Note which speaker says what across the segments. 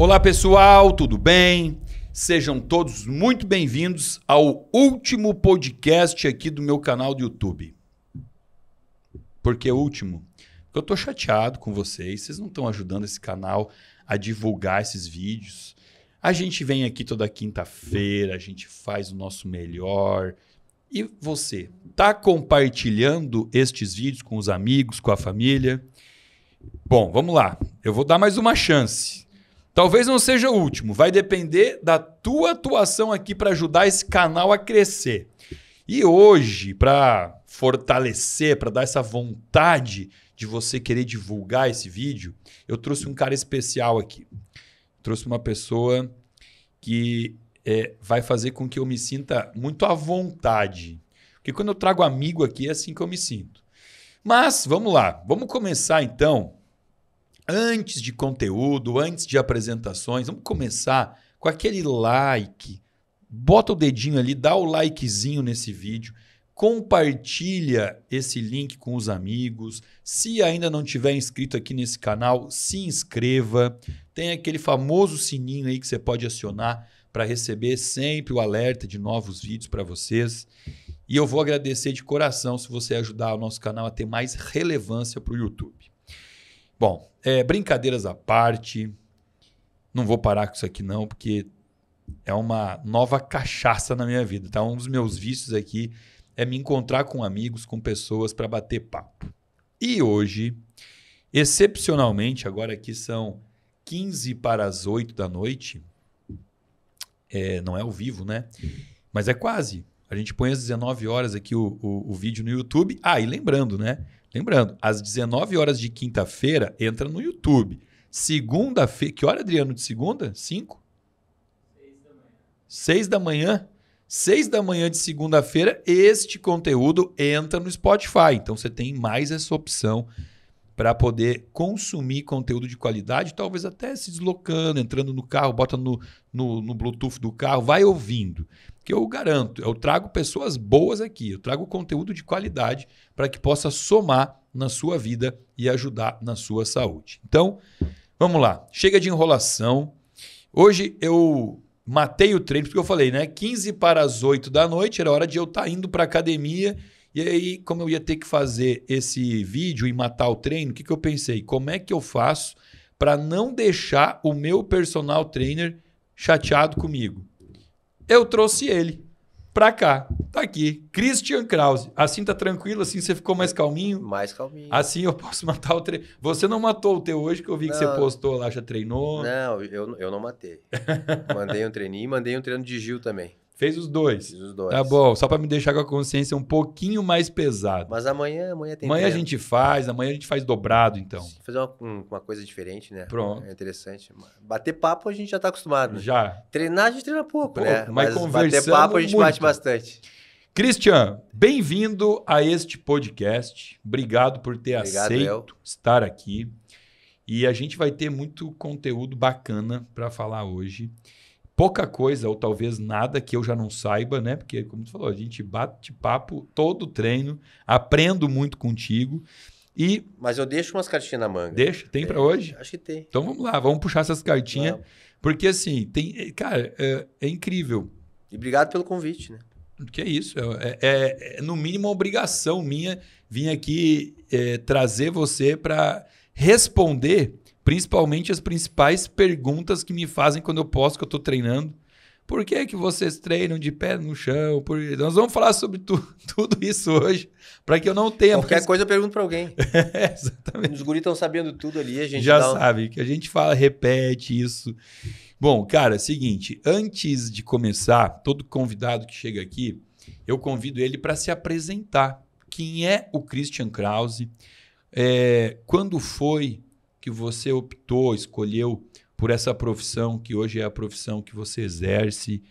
Speaker 1: Olá pessoal, tudo bem? Sejam todos muito bem-vindos ao último podcast aqui do meu canal do YouTube. Por que último? Porque eu tô chateado com vocês, vocês não estão ajudando esse canal a divulgar esses vídeos. A gente vem aqui toda quinta-feira, a gente faz o nosso melhor. E você, tá compartilhando estes vídeos com os amigos, com a família? Bom, vamos lá. Eu vou dar mais uma chance. Talvez não seja o último, vai depender da tua atuação aqui para ajudar esse canal a crescer. E hoje, para fortalecer, para dar essa vontade de você querer divulgar esse vídeo, eu trouxe um cara especial aqui. Trouxe uma pessoa que é, vai fazer com que eu me sinta muito à vontade. Porque quando eu trago amigo aqui, é assim que eu me sinto. Mas vamos lá, vamos começar então antes de conteúdo, antes de apresentações, vamos começar com aquele like. Bota o dedinho ali, dá o likezinho nesse vídeo, compartilha esse link com os amigos. Se ainda não tiver inscrito aqui nesse canal, se inscreva. Tem aquele famoso sininho aí que você pode acionar para receber sempre o alerta de novos vídeos para vocês. E eu vou agradecer de coração se você ajudar o nosso canal a ter mais relevância para o YouTube. Bom, é, brincadeiras à parte, não vou parar com isso aqui não, porque é uma nova cachaça na minha vida. Tá? Um dos meus vícios aqui é me encontrar com amigos, com pessoas para bater papo. E hoje, excepcionalmente, agora aqui são 15 para as 8 da noite, é, não é ao vivo, né? Mas é quase. A gente põe às 19 horas aqui o, o, o vídeo no YouTube. Ah, e lembrando, né? Lembrando, às 19 horas de quinta-feira, entra no YouTube. Segunda-feira. Que hora, Adriano, de segunda? 5? 6 da manhã. 6 da manhã de segunda-feira, este conteúdo entra no Spotify. Então você tem mais essa opção para poder consumir conteúdo de qualidade, talvez até se deslocando, entrando no carro, bota no, no, no Bluetooth do carro, vai ouvindo. Que eu garanto, eu trago pessoas boas aqui, eu trago conteúdo de qualidade para que possa somar na sua vida e ajudar na sua saúde. Então, vamos lá. Chega de enrolação. Hoje eu matei o treino, porque eu falei, né? 15 para as 8 da noite, era hora de eu estar tá indo para academia e aí, como eu ia ter que fazer esse vídeo e matar o treino, o que, que eu pensei? Como é que eu faço para não deixar o meu personal trainer chateado comigo? Eu trouxe ele pra cá. Tá aqui. Christian Krause. Assim tá tranquilo? Assim você ficou mais calminho?
Speaker 2: Mais calminho.
Speaker 1: Assim eu posso matar o treino. Você não matou o teu hoje, que eu vi não, que você postou lá, já treinou?
Speaker 2: Não, eu, eu não matei. mandei um treininho e mandei um treino de Gil também.
Speaker 1: Fez os dois.
Speaker 2: Fiz os dois.
Speaker 1: Tá bom, só para me deixar com a consciência um pouquinho mais pesada.
Speaker 2: Mas amanhã, amanhã tem
Speaker 1: Amanhã a gente faz, amanhã a gente faz dobrado, então.
Speaker 2: Fazer uma, uma coisa diferente, né?
Speaker 1: Pronto.
Speaker 2: É interessante. Bater papo a gente já tá acostumado. Né?
Speaker 1: Já.
Speaker 2: Treinar a gente treina pouco, pouco né?
Speaker 1: Mas, mas bater papo a gente muito. bate
Speaker 2: bastante.
Speaker 1: Christian, bem-vindo a este podcast. Obrigado por ter Obrigado, aceito eu. estar aqui. E a gente vai ter muito conteúdo bacana para falar hoje pouca coisa, ou talvez nada que eu já não saiba, né? Porque, como tu falou, a gente bate papo todo treino, aprendo muito contigo. E...
Speaker 2: Mas eu deixo umas cartinhas na manga.
Speaker 1: Deixa? Tem para hoje?
Speaker 2: Acho que tem.
Speaker 1: Então vamos lá, vamos puxar essas cartinhas. Vamos. Porque assim, tem. Cara, é, é, incrível.
Speaker 2: E obrigado pelo convite, né?
Speaker 1: Que é isso. É, é, é no mínimo uma obrigação minha vir aqui é, trazer você para responder principalmente as principais perguntas que me fazem quando eu posto que eu estou treinando. Por que, que vocês treinam de pé no chão? Por... Nós vamos falar sobre tu, tudo isso hoje, para que eu não tenha.
Speaker 2: Qualquer mais... coisa eu pergunto para alguém.
Speaker 1: é, exatamente.
Speaker 2: Os guris estão sabendo tudo ali, a gente
Speaker 1: já um... sabe que a gente fala, repete isso. Bom, cara, seguinte, antes de começar, todo convidado que chega aqui, eu convido ele para se apresentar. Quem é o Christian Krause? É, quando foi que você optou, escolheu por essa profissão, que hoje é a profissão que você exerce.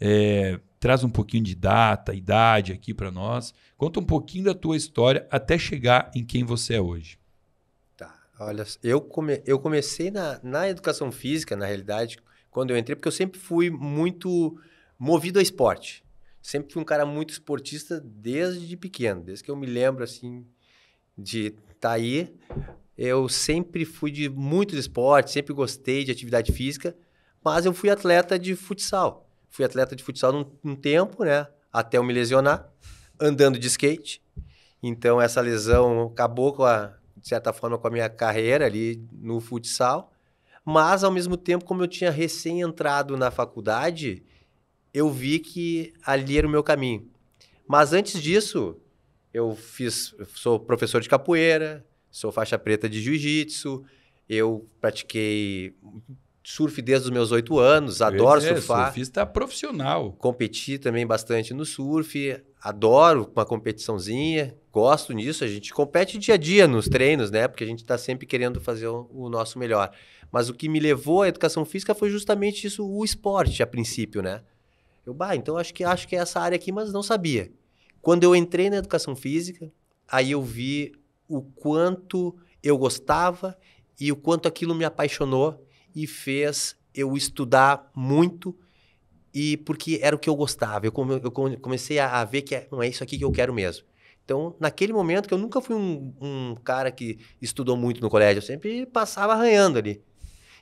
Speaker 1: É, traz um pouquinho de data, idade aqui para nós. Conta um pouquinho da tua história até chegar em quem você é hoje.
Speaker 2: Tá, olha, eu, come, eu comecei na, na educação física, na realidade, quando eu entrei, porque eu sempre fui muito movido a esporte. Sempre fui um cara muito esportista desde pequeno, desde que eu me lembro, assim, de estar tá aí Eu sempre fui de muitos esportes, sempre gostei de atividade física, mas eu fui atleta de futsal. Fui atleta de futsal num, num tempo, né? Até eu me lesionar, andando de skate. Então, essa lesão acabou, com a, de certa forma, com a minha carreira ali no futsal. Mas, ao mesmo tempo, como eu tinha recém entrado na faculdade, eu vi que ali era o meu caminho. Mas antes disso, eu fiz, eu sou professor de capoeira, sou faixa preta de jiu-jitsu, eu pratiquei surf desde os meus oito anos, adoro
Speaker 1: é,
Speaker 2: surfar.
Speaker 1: Surfista profissional.
Speaker 2: Competi também bastante no surf, adoro uma competiçãozinha, gosto nisso. A gente compete dia a dia nos treinos, né? Porque a gente está sempre querendo fazer o, o, nosso melhor. Mas o que me levou à educação física foi justamente isso, o esporte, a princípio, né? Eu, bah, então acho que acho que é essa área aqui, mas não sabia. Quando eu entrei na educação física, aí eu vi o quanto eu gostava e o quanto aquilo me apaixonou e fez eu estudar muito e porque era o que eu gostava. Eu, come, eu comecei a, a, ver que é, não é isso aqui que eu quero mesmo. Então, naquele momento que eu nunca fui um, um cara que estudou muito no colégio, eu sempre passava arranhando ali.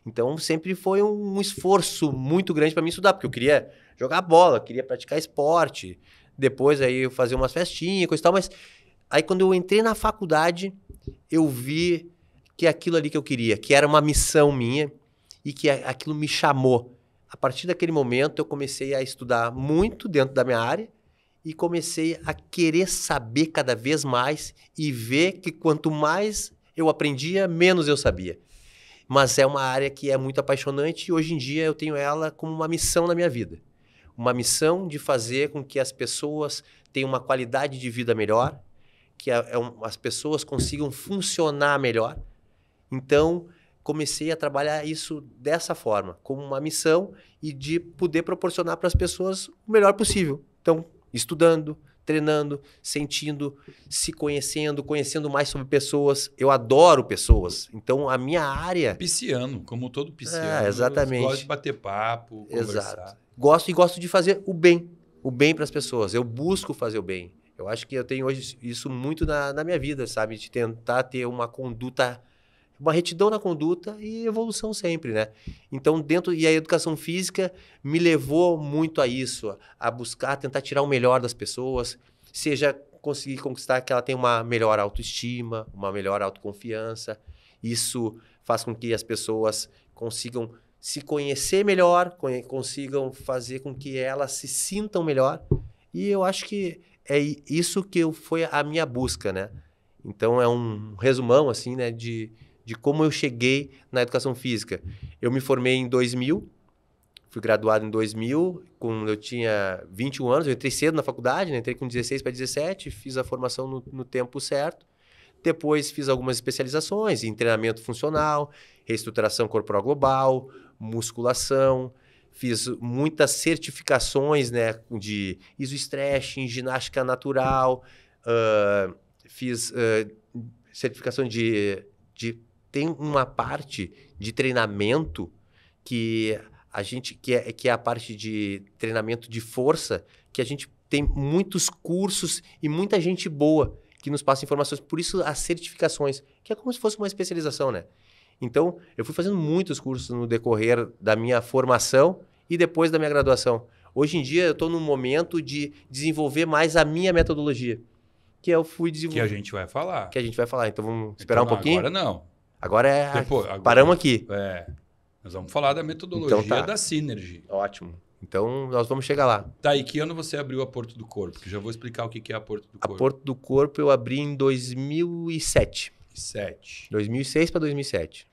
Speaker 2: Então, sempre foi um esforço muito grande para mim estudar, porque eu queria jogar bola, queria praticar esporte, depois aí fazer umas festinhas, coisa e tal, mas aí quando eu entrei na faculdade, eu vi que aquilo ali que eu queria, que era uma missão minha e que aquilo me chamou. A partir daquele momento, eu comecei a estudar muito dentro da minha área e comecei a querer saber cada vez mais e ver que quanto mais eu aprendia, menos eu sabia. Mas é uma área que é muito apaixonante e hoje em dia eu tenho ela como uma missão na minha vida uma missão de fazer com que as pessoas tenham uma qualidade de vida melhor, que a, a, é as pessoas consigam funcionar melhor. Então, comecei a trabalhar isso dessa forma, como uma missão e de poder proporcionar para as pessoas o melhor possível. Então, estudando, treinando, sentindo, se conhecendo, conhecendo mais sobre pessoas. Eu adoro pessoas. Então, a minha área.
Speaker 1: Pisciano, como todo pisciano.
Speaker 2: É, exatamente.
Speaker 1: Gosto de bater papo, conversar.
Speaker 2: Exato. Gosto e gosto de fazer o bem. O bem para as pessoas. Eu busco fazer o bem. Eu acho que eu tenho hoje isso muito na, na minha vida, sabe? De tentar ter uma conduta uma retidão na conduta e evolução sempre, né? Então, dentro e a educação física me levou muito a isso, a buscar tentar tirar o melhor das pessoas, seja conseguir conquistar que ela tenha uma melhor autoestima, uma melhor autoconfiança. Isso faz com que as pessoas consigam se conhecer melhor, consigam fazer com que elas se sintam melhor. E eu acho que é isso que foi a minha busca, né? Então é um resumão assim, né, de de como eu cheguei na educação física. Eu me formei em 2000, fui graduado em 2000, quando eu tinha 21 anos, eu entrei cedo na faculdade, né? entrei com 16 para 17, fiz a formação no, no, tempo certo. Depois fiz algumas especializações em treinamento funcional, reestruturação corporal global, musculação, fiz muitas certificações né, de isostress, ginástica natural, uh, fiz uh, certificação de, de tem uma parte de treinamento que a gente que é, que é a parte de treinamento de força que a gente tem muitos cursos e muita gente boa que nos passa informações. Por isso as certificações, que é como se fosse uma especialização, né? Então, eu fui fazendo muitos cursos no decorrer da minha formação e depois da minha graduação. Hoje em dia, eu estou num momento de desenvolver mais a minha metodologia, que eu fui desenvolver.
Speaker 1: Que a gente vai falar.
Speaker 2: Que a gente vai falar. Então, vamos esperar
Speaker 1: então,
Speaker 2: um pouquinho?
Speaker 1: Agora não.
Speaker 2: Agora é. Depois, agora, Paramos aqui.
Speaker 1: É. Nós vamos falar da metodologia então, tá. da Synergy.
Speaker 2: Ótimo. Então, nós vamos chegar lá.
Speaker 1: Tá, e que ano você abriu a Porto do Corpo? Que já vou explicar o que é a Porto do Corpo.
Speaker 2: A Porto do Corpo eu abri em 2007.
Speaker 1: 2007.
Speaker 2: 2006 para 2007.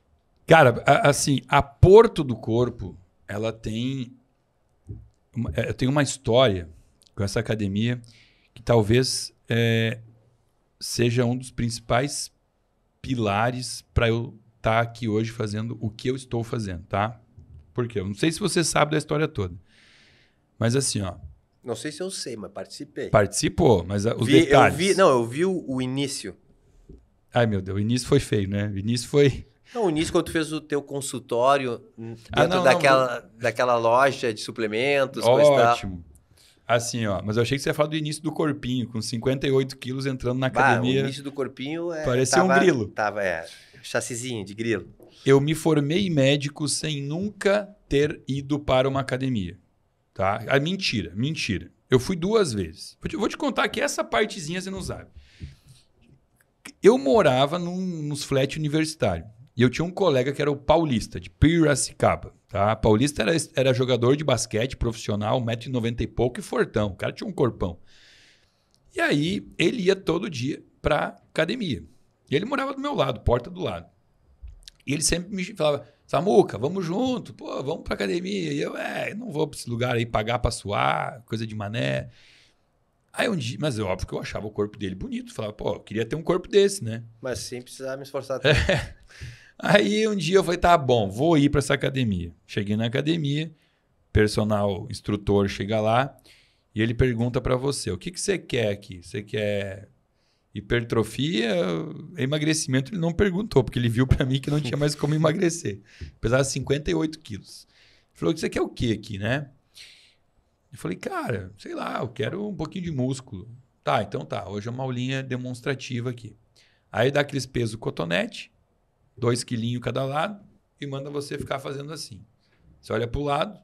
Speaker 1: Cara, assim, a Porto do Corpo, ela tem... Uma, é, tem uma história com essa academia que talvez é, seja um dos principais pilares para eu estar tá aqui hoje fazendo o que eu estou fazendo, tá? Porque eu não sei se você sabe da história toda. Mas assim, ó.
Speaker 2: Não sei se eu sei, mas participei.
Speaker 1: Participou, mas os
Speaker 2: vi,
Speaker 1: detalhes.
Speaker 2: Eu vi, não, eu vi o, o, início.
Speaker 1: Ai, meu Deus, o início foi feio, né? O início foi.
Speaker 2: Não, o início quando tu fez o teu consultório dentro ah, não, daquela, não, daquela loja de suplementos,
Speaker 1: Ótimo. Assim, ó. Mas eu achei que você ia falar do início do corpinho, com 58 quilos entrando na
Speaker 2: Bah,
Speaker 1: academia.
Speaker 2: o início do corpinho é,
Speaker 1: Parecia um grilo.
Speaker 2: Tava, é, chassizinho de grilo.
Speaker 1: Eu me formei médico sem nunca ter ido para uma academia. Tá? Ah, mentira, mentira. Eu fui duas vezes. Vou te, vou te contar que essa partezinha você não sabe. Eu morava num, nos flat universitário. E eu tinha um colega que era o Paulista, de Piracicaba. Tá? Paulista era, era jogador de basquete profissional, 1,90m e pouco e fortão. O cara tinha um corpão. E aí ele ia todo dia pra academia. E ele morava do meu lado, porta do lado. E ele sempre me falava, Samuca, vamos junto, pô, vamos pra academia. E eu, é, não vou pra esse lugar aí pagar pra suar, coisa de mané. Aí um dia, mas é óbvio que eu achava o corpo dele bonito. Falava, pô, eu queria ter um corpo desse, né?
Speaker 2: Mas sem precisar me esforçar.
Speaker 1: É. Aí um dia eu falei, tá bom, vou ir pra essa academia. Cheguei na academia, personal instrutor chega lá e ele pergunta pra você, o que, que você quer aqui? Você quer hipertrofia, emagrecimento? Ele não perguntou, porque ele viu pra mim que não tinha mais como emagrecer. Pesava 58 quilos. Ele falou, você quer o que aqui, né? Eu falei, cara, sei lá, eu quero um pouquinho de músculo. Tá, então tá, hoje é uma aulinha demonstrativa aqui. Aí dá aqueles pesos cotonete, dois quilinhos cada lado, e manda você ficar fazendo assim. Você olha para o lado,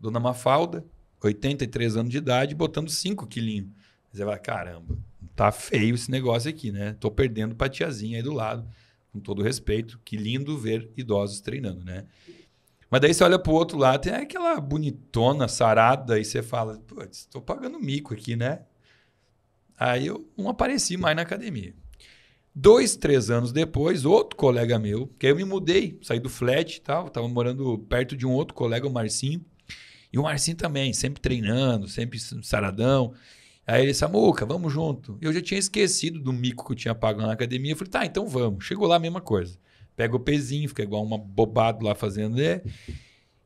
Speaker 1: Dona Mafalda, 83 anos de idade, botando 5 quilinhos. Você vai, caramba, tá feio esse negócio aqui, né? Tô perdendo pra tiazinha aí do lado, com todo respeito. Que lindo ver idosos treinando, né? Mas daí você olha pro outro lado, tem aquela bonitona, sarada, e você fala, putz, tô pagando mico aqui, né? Aí eu não apareci mais na academia. Dois, três anos depois, outro colega meu, que aí eu me mudei, saí do flat e tal, tava morando perto de um outro colega, o Marcinho. E o Marcinho também, sempre treinando, sempre saradão. Aí ele, Samuca, vamos junto. Eu já tinha esquecido do mico que eu tinha pago na academia. Eu falei, tá, então vamos. Chegou lá, a mesma coisa. Pega o pezinho, fica igual uma bobado lá fazendo, né?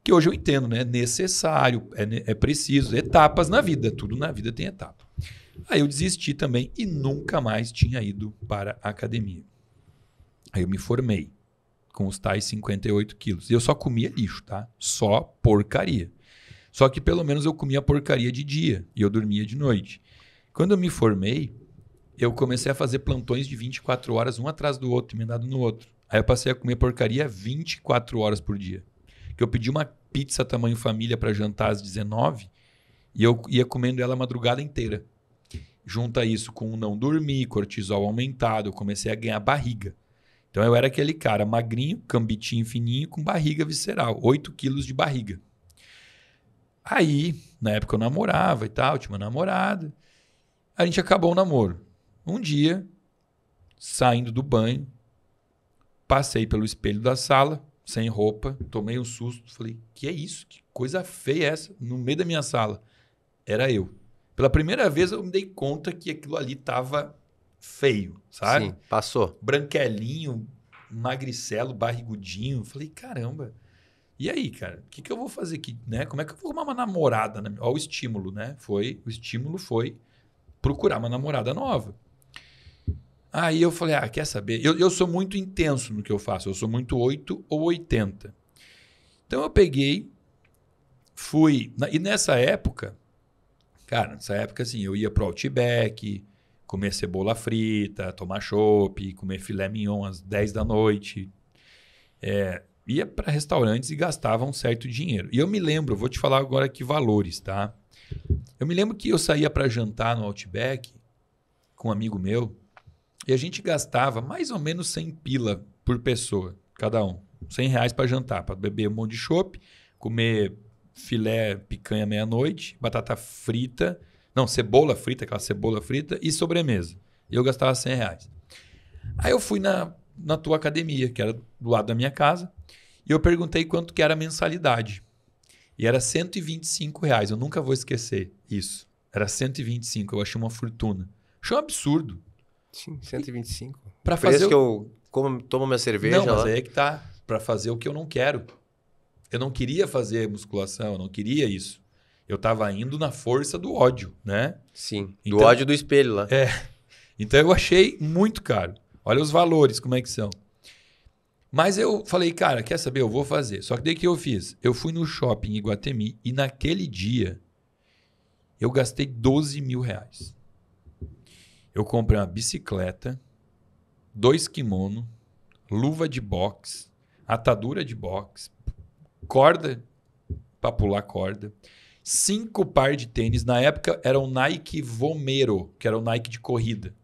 Speaker 1: Que hoje eu entendo, né? É necessário, é, é preciso. Etapas na vida, tudo na vida tem etapa. Aí eu desisti também e nunca mais tinha ido para a academia. Aí eu me formei com os tais 58 quilos. E eu só comia lixo, tá? Só porcaria. Só que pelo menos eu comia porcaria de dia e eu dormia de noite. Quando eu me formei, eu comecei a fazer plantões de 24 horas, um atrás do outro, emendado no outro. Aí eu passei a comer porcaria 24 horas por dia. Que eu pedi uma pizza tamanho família para jantar às 19 e eu ia comendo ela a madrugada inteira. Junta isso com não dormir, cortisol aumentado, eu comecei a ganhar barriga. Então eu era aquele cara magrinho, cambitinho fininho, com barriga visceral, 8 quilos de barriga. Aí, na época eu namorava e tal, tinha uma namorada. A gente acabou o namoro. Um dia, saindo do banho, passei pelo espelho da sala, sem roupa, tomei um susto, falei: "Que é isso? Que coisa feia é essa no meio da minha sala?" Era eu. Pela primeira vez eu me dei conta que aquilo ali tava feio, sabe?
Speaker 2: Sim, passou.
Speaker 1: branquelinho, magricelo, barrigudinho. Falei, caramba. E aí, cara, o que, que eu vou fazer aqui, né? Como é que eu vou arrumar uma namorada? Né? Olha o estímulo, né? Foi, o estímulo foi procurar uma namorada nova. Aí eu falei, ah, quer saber? Eu, eu sou muito intenso no que eu faço. Eu sou muito 8 ou 80. Então eu peguei, fui... E nessa época, cara, nessa época assim, eu ia pro Outback, comer cebola frita, tomar chopp, comer filé mignon às 10 da noite. É, ia para restaurantes e gastava um certo dinheiro. E eu me lembro, vou te falar agora que valores, tá? Eu me lembro que eu saía para jantar no Outback com um amigo meu e a gente gastava mais ou menos 100 pila por pessoa, cada um. 100 reais para jantar, para beber um monte de chopp, comer filé picanha meia-noite, batata frita, não, cebola frita, aquela cebola frita e sobremesa. E eu gastava 100 reais. Aí eu fui na, na tua academia, que era do lado da minha casa, e eu perguntei quanto que era a mensalidade. E era 125 reais. Eu nunca vou esquecer isso. Era 125, eu achei uma fortuna. Achei um absurdo.
Speaker 2: Sim, 125.
Speaker 1: Para
Speaker 2: Por isso
Speaker 1: fazer
Speaker 2: que
Speaker 1: o...
Speaker 2: eu como, tomo minha cerveja
Speaker 1: Não, mas
Speaker 2: lá.
Speaker 1: aí é que tá. Para fazer o que eu não quero. Eu não queria fazer musculação, eu não queria isso. Eu tava indo na força do ódio, né?
Speaker 2: Sim, do
Speaker 1: Então-
Speaker 2: ódio do espelho lá.
Speaker 1: É. Então eu achei muito caro. Olha os valores, como é que são. Mas eu falei, cara, quer saber? Eu vou fazer. Só que daí que eu fiz? Eu fui no shopping em Iguatemi e naquele dia Eu gastei 12 mil reais. Eu comprei uma bicicleta, dois kimono, luva de boxe, atadura de boxe, corda para pular corda, cinco par de tênis. Na época era o Nike Vomero, que era o Nike de corrida.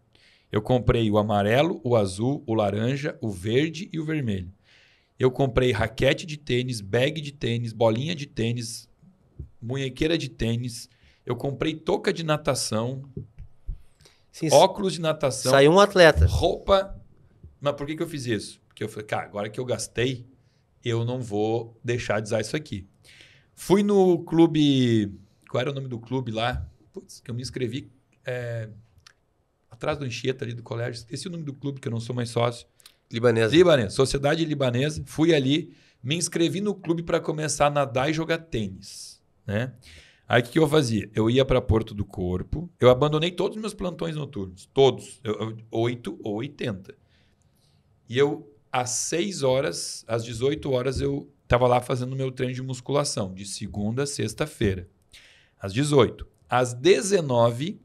Speaker 1: Eu comprei o amarelo, o azul, o laranja, o verde e o vermelho. Eu comprei raquete de tênis, bag de tênis, bolinha de tênis, munhequeira de tênis. Eu comprei touca de natação,
Speaker 2: Sim,
Speaker 1: óculos de natação,
Speaker 2: saiu um atleta.
Speaker 1: roupa. Mas por que, que eu fiz isso? Porque eu falei, cara, agora que eu gastei, eu não vou deixar de usar isso aqui. Fui no clube. Qual era o nome do clube lá? Putz, que eu me inscrevi. é, atrás do Anchieta ali do colégio. Esqueci o nome do clube, que eu não sou mais sócio.
Speaker 2: Libanesa.
Speaker 1: Libanesa, Sociedade Libanesa. Fui ali, me inscrevi no clube para começar a nadar e jogar tênis. Né? Aí o que, que eu fazia? Eu ia para Porto do Corpo, eu abandonei todos os meus plantões noturnos, todos, eu, eu, 8 ou 80. E eu, às 6 horas, às 18 horas, eu estava lá fazendo meu treino de musculação, de segunda a sexta-feira. Às 18. Às 19,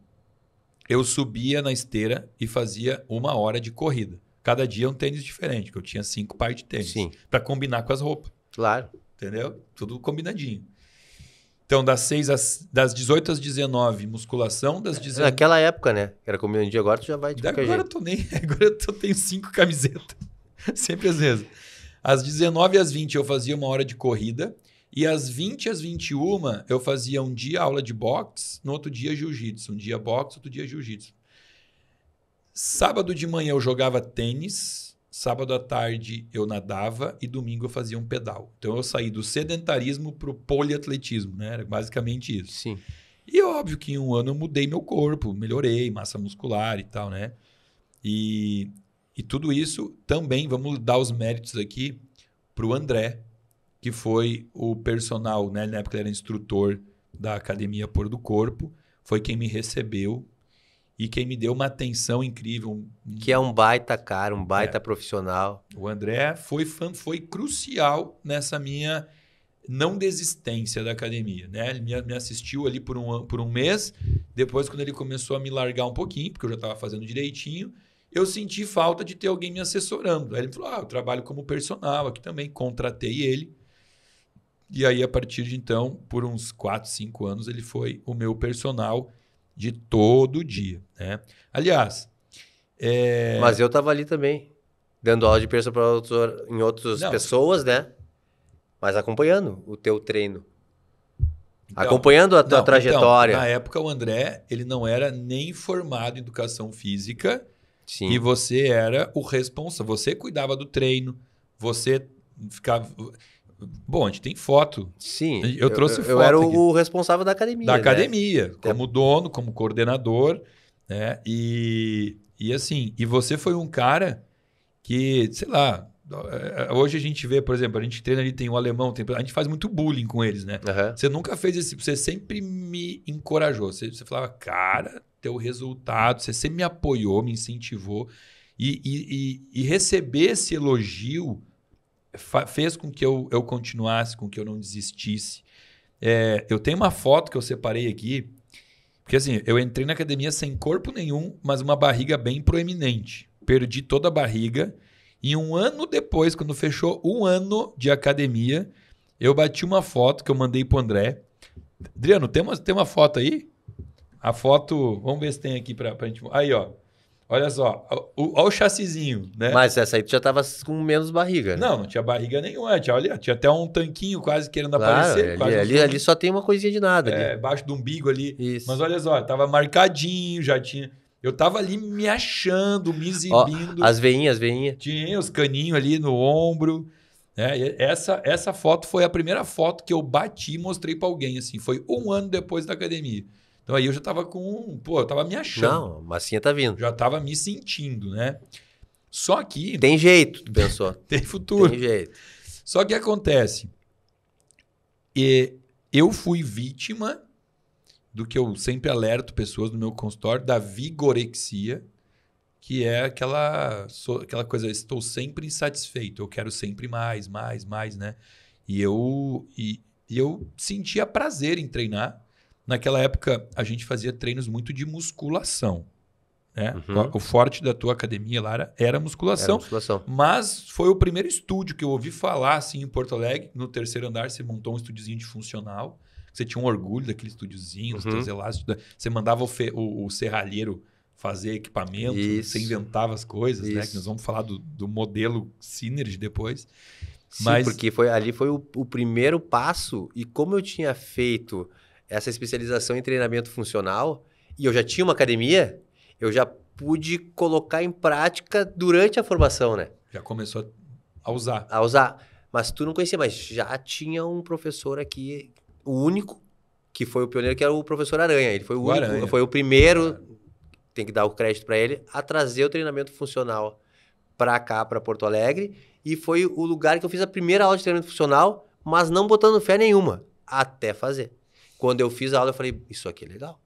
Speaker 1: eu subia na esteira e fazia uma hora de corrida. Cada dia um tênis diferente, que eu tinha cinco pares de tênis.
Speaker 2: Sim,
Speaker 1: Para combinar com as roupas,
Speaker 2: claro.
Speaker 1: entendeu? Tudo combinadinho. Então, das, 6 às, das 18 às 19, musculação, das 19...
Speaker 2: Naquela época, né? Era um dia agora, tu já vai de qualquer
Speaker 1: Agora eu
Speaker 2: jeito.
Speaker 1: tô nem. Agora eu tô, tenho cinco camisetas. Sempre as mesmas. Às 19 às 20 eu fazia uma hora de corrida. E às 20 às 21 eu fazia um dia aula de boxe, no outro dia jiu-jitsu. Um dia boxe, outro dia jiu-jitsu. Sábado de manhã eu jogava tênis, sábado à tarde eu nadava e domingo eu fazia um pedal. Então eu saí do sedentarismo pro poliatletismo, né? Era basicamente isso.
Speaker 2: Sim.
Speaker 1: E é óbvio que em um ano eu mudei meu corpo, melhorei, massa muscular e tal, né? E, e tudo isso também, vamos dar os méritos aqui pro André, que foi o personal, né? Na época ele era instrutor da Academia Pôr do Corpo, foi quem me recebeu e quem me deu uma atenção incrível.
Speaker 2: Que é um baita cara, um
Speaker 1: É.
Speaker 2: baita profissional.
Speaker 1: O André foi, foi crucial nessa minha não desistência da academia. Né? Ele me, me assistiu ali por um, por um mês. Depois, quando ele começou a me largar um pouquinho, porque eu já estava fazendo direitinho, eu senti falta de ter alguém me assessorando. Aí ele falou: Ah, eu trabalho como personal aqui também. Contratei ele. E aí, a partir de então, por uns 4, 5 anos, ele foi o meu personal de todo dia. Né? Aliás, é...
Speaker 2: Mas eu tava ali também, dando aula de perso para outros, em outras
Speaker 1: Não.
Speaker 2: pessoas, né? Mas acompanhando o teu treino.
Speaker 1: Então,
Speaker 2: acompanhando a tua
Speaker 1: Não,
Speaker 2: trajetória.
Speaker 1: então, na época, o André, ele não era nem formado em educação física
Speaker 2: Sim.
Speaker 1: e você era o responsável. Você cuidava do treino, você ficava. Bom, a gente tem foto
Speaker 2: Sim.
Speaker 1: Eu trouxe
Speaker 2: eu,
Speaker 1: foto
Speaker 2: era
Speaker 1: aqui.
Speaker 2: o responsável da academia.
Speaker 1: da
Speaker 2: né?
Speaker 1: academia, como dono, como coordenador, né? E, e assim, e você foi um cara que, sei lá, hoje a gente vê, por exemplo, a gente treina ali, tem um alemão, tem, a gente faz muito bullying com eles, né?
Speaker 2: Aham.
Speaker 1: Você nunca fez esse. Você sempre me encorajou. Você, você falava, cara, teu resultado. Você sempre me apoiou, me incentivou. E, e, e, e receber esse elogio fez com que eu, eu continuasse, com que eu não desistisse. É, eu tenho uma foto que eu separei aqui. Porque assim, eu entrei na academia sem corpo nenhum, mas uma barriga bem proeminente. Perdi toda a barriga. E um ano depois, quando fechou um ano de academia, eu bati uma foto que eu mandei pro André. Adriano, tem uma, tem uma foto aí? A foto, vamos ver se tem aqui pra, pra gente. Aí, ó. Olha só. Olha o chassizinho, né?
Speaker 2: Mas essa aí tu já tava com menos barriga. né?
Speaker 1: Não, não tinha barriga nenhuma. Tinha, olha, tinha até um tanquinho quase querendo
Speaker 2: claro,
Speaker 1: aparecer.
Speaker 2: ali,
Speaker 1: quase
Speaker 2: ali, ali só tem uma coisinha de nada.
Speaker 1: É,
Speaker 2: ali.
Speaker 1: embaixo do umbigo ali.
Speaker 2: Isso.
Speaker 1: Mas olha só, tava marcadinho, já tinha. Eu tava ali me achando, me
Speaker 2: Ó,
Speaker 1: exibindo.
Speaker 2: as veinhas, as veinhas.
Speaker 1: Tinha os caninhos ali no ombro. né? Essa, essa foto foi a primeira foto que eu bati e mostrei pra alguém. Assim, foi um ano depois da academia. Então aí eu já tava com. Pô, eu tava me achando.
Speaker 2: Não, a massinha tá vindo.
Speaker 1: Já tava me sentindo, né? Só que tem,
Speaker 2: Tem jeito, tu pensou.
Speaker 1: futuro.
Speaker 2: Tem jeito.
Speaker 1: Só que acontece. E eu fui vítima do que eu sempre alerto pessoas no meu consultório, da vigorexia, que é aquela, so- aquela coisa, estou sempre insatisfeito, eu quero sempre mais, mais, mais, né? E eu, e, e eu sentia prazer em treinar. naquela época a gente fazia treinos muito de musculação. Né?
Speaker 2: Uhum.
Speaker 1: O forte da tua academia lá era, era musculação.
Speaker 2: Era musculação.
Speaker 1: Mas foi o primeiro estúdio que eu ouvi falar assim em Porto Alegre. No terceiro andar, você montou um estúdiozinho de funcional. Você tinha um orgulho daquele estúdiozinho, os
Speaker 2: Uhum.
Speaker 1: teus elásticos. Você mandava o, fe- o- o serralheiro fazer equipamento,
Speaker 2: Isso.
Speaker 1: você inventava as coisas, né?
Speaker 2: Isso.
Speaker 1: Que nós vamos falar do, do modelo Synergy depois.
Speaker 2: Sim,
Speaker 1: Mas-
Speaker 2: porque foi, ali foi o, o primeiro passo. E como eu tinha feito essa especialização em treinamento funcional e eu já tinha uma academia, eu já pude colocar em prática durante a formação, né?
Speaker 1: Já começou a usar.
Speaker 2: A usar. Mas tu não conhecia, mas já tinha um professor aqui, o único, que foi o pioneiro, que era o professor Aranha. Ele foi o,
Speaker 1: O
Speaker 2: único,
Speaker 1: Aranha.
Speaker 2: foi o primeiro, tem que dar o crédito para ele, a trazer o treinamento funcional para cá, para Porto Alegre. E foi o lugar que eu fiz a primeira aula de treinamento funcional, mas não botando fé nenhuma, até fazer. Quando eu fiz a aula, eu falei, isso aqui é legal.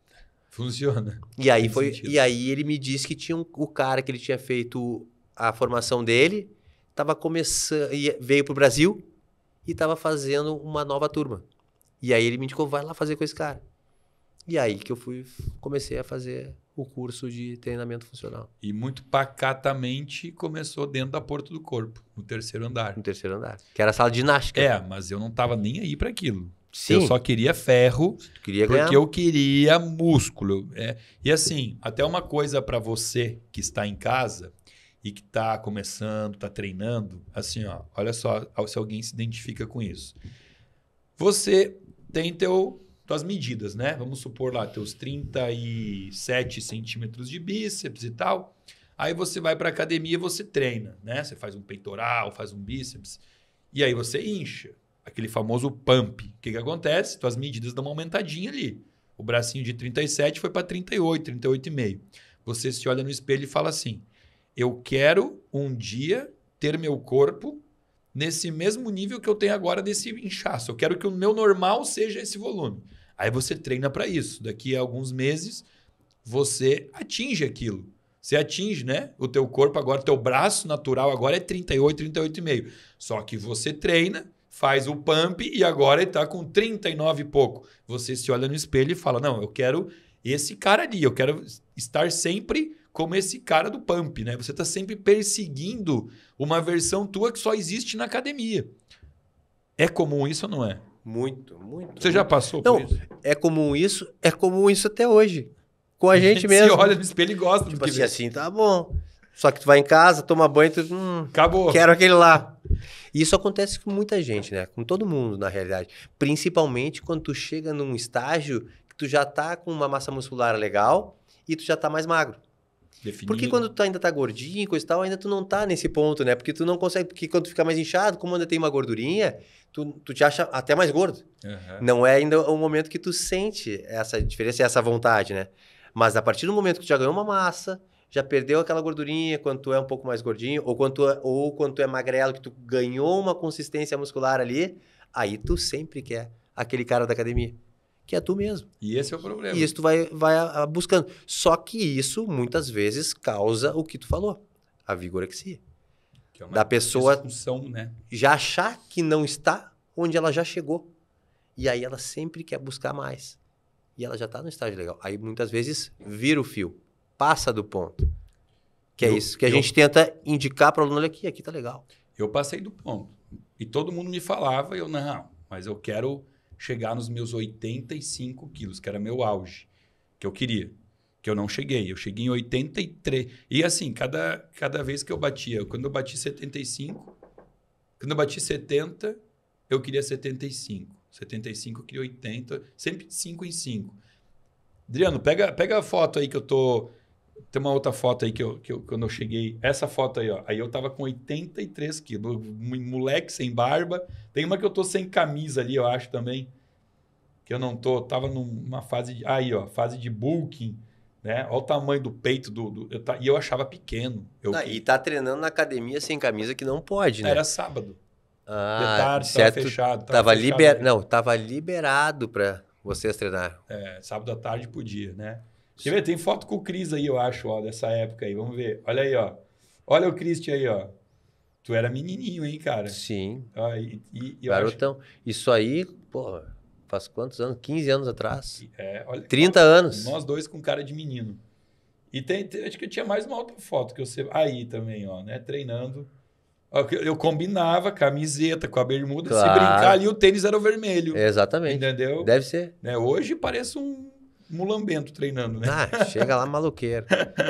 Speaker 1: Funciona.
Speaker 2: E aí, foi,
Speaker 1: sentido.
Speaker 2: e aí ele me disse que tinha um- o cara que ele tinha feito a formação dele, tava começando, veio pro Brasil e estava fazendo uma nova turma. E aí ele me indicou, vai lá fazer com esse cara. E aí que eu fui, comecei a fazer o curso de treinamento funcional
Speaker 1: E muito pacatamente começou dentro da Porta do Corpo, no terceiro andar.
Speaker 2: no terceiro andar, que era a sala de ginástica.
Speaker 1: É, mas eu não tava nem aí para aquilo.
Speaker 2: Sim,
Speaker 1: Eu só queria ferro,
Speaker 2: queria
Speaker 1: porque
Speaker 2: ganhar.
Speaker 1: eu queria músculo. É, e assim, até uma coisa para você que está em casa e que está começando, está treinando, assim, ó, olha só se alguém se identifica com isso. Você tem teu, tuas medidas, né? Vamos supor lá, teus 37 centímetros de bíceps e tal. Aí você vai para academia e você treina, né? Você faz um peitoral, faz um bíceps. E aí você incha. Aquele famoso pump. O que, que acontece? Tuas medidas dão uma aumentadinha ali. O bracinho de 37 foi para 38, 38,5. Você se olha no espelho e fala assim: Eu quero um dia ter meu corpo nesse mesmo nível que eu tenho agora desse inchaço. Eu quero que o meu normal seja esse volume. Aí você treina para isso. Daqui a alguns meses você atinge aquilo. Você atinge, né? O teu corpo agora, teu braço natural agora é 38, 38,5. Só que você treina, faz o pump e agora ele tá com 39 e pouco. Você se olha no espelho e fala: "Não, eu quero esse cara ali, eu quero estar sempre como esse cara do pump, né? Você tá sempre perseguindo uma versão tua que só existe na academia. É comum isso ou não é?
Speaker 2: Muito, muito.
Speaker 1: Você já passou
Speaker 2: Não,
Speaker 1: por isso?
Speaker 2: É comum isso, é comum isso até hoje. Com a gente mesmo.
Speaker 1: Se olha no espelho e gosta
Speaker 2: Tipo
Speaker 1: do que
Speaker 2: assim,
Speaker 1: vê.
Speaker 2: assim, tá bom. Só que tu vai em casa, toma banho, tu, hum,
Speaker 1: Acabou.
Speaker 2: quero aquele lá. E isso acontece com muita gente, né? Com todo mundo, na realidade. Principalmente quando tu chega num estágio que tu já tá com uma massa muscular legal e tu já tá mais magro.
Speaker 1: Definido.
Speaker 2: Porque quando tu ainda tá gordinho coisa e tal, ainda tu não tá nesse ponto, né? Porque tu não consegue, porque quando tu fica mais inchado, como ainda tem uma gordurinha, tu, tu te acha até mais gordo.
Speaker 1: Aham.
Speaker 2: Não é ainda o momento que tu sente essa diferença e essa vontade, né? Mas a partir do momento que tu já ganhou uma massa, já perdeu aquela gordurinha quando tu é um pouco mais gordinho, ou quando tu é, ou quando tu é magrelo, que tu ganhou uma consistência muscular ali, aí tu sempre quer aquele cara da academia, que é tu mesmo.
Speaker 1: E esse é o problema.
Speaker 2: E isso tu vai, vai ah, buscando. Só que isso, muitas vezes, causa o que tu falou, a vigorexia.
Speaker 1: Que é uma
Speaker 2: da pessoa-
Speaker 1: né?
Speaker 2: Já achar que não está onde ela já chegou. E aí ela sempre quer buscar mais. E ela já está no estágio legal. Aí muitas vezes vira o fio, passa do ponto. Que é
Speaker 1: Eu-
Speaker 2: isso que a
Speaker 1: eu-
Speaker 2: gente tenta indicar para o aluno, olha aqui, aqui tá legal.
Speaker 1: Eu passei do ponto. E todo mundo me falava, eu, não, mas eu quero chegar nos meus 85 quilos, que era meu auge, que eu queria. Que eu não cheguei. Eu cheguei em 83. E assim, cada, cada vez que eu batia, quando eu bati 75, quando eu bati 70, eu queria 75. 75 eu queria 80, sempre 5 em 5. Adriano, pega, pega a foto aí que eu tô. Tem uma outra foto aí que eu, que eu quando eu cheguei. Essa foto aí, ó. Aí eu tava com 83 quilos. Moleque sem barba. Tem uma que eu tô sem camisa ali, eu acho também. Que eu não tô. Tava numa fase de. Aí, ó. Fase de bulking. Né? Olha o tamanho do peito do. do- eu ta- e eu achava pequeno. Eu,
Speaker 2: Ah, e tá treinando na academia sem camisa que não pode, né?
Speaker 1: Era sábado.
Speaker 2: ah,
Speaker 1: de tarde,
Speaker 2: certo.
Speaker 1: tava fechado.
Speaker 2: Tava,
Speaker 1: fechado
Speaker 2: liber... Não, tava liberado para vocês treinar.
Speaker 1: É, sábado à tarde podia, né? Quer ver? Tem foto com o Cris aí, eu acho, ó, dessa época aí. Vamos ver. Olha aí, ó. Olha o Christian aí, ó. Tu era menininho, hein, cara?
Speaker 2: Sim,
Speaker 1: Ó, e, e- e eu acho
Speaker 2: garotão. Isso aí, pô, faz quantos anos? 15 anos atrás.
Speaker 1: É, olha,
Speaker 2: 30 anos.
Speaker 1: Nós dois com cara de menino. E tem, tem- acho que eu tinha mais uma outra foto que eu sei. Aí também, ó, né? Treinando. Eu combinava camiseta com a bermuda. Se
Speaker 2: Claro.
Speaker 1: brincar ali, o tênis era o vermelho.
Speaker 2: Exatamente.
Speaker 1: Entendeu?
Speaker 2: Deve ser.
Speaker 1: Né, Hoje parece um mulambento treinando, né?
Speaker 2: Ah, chega lá maloqueiro.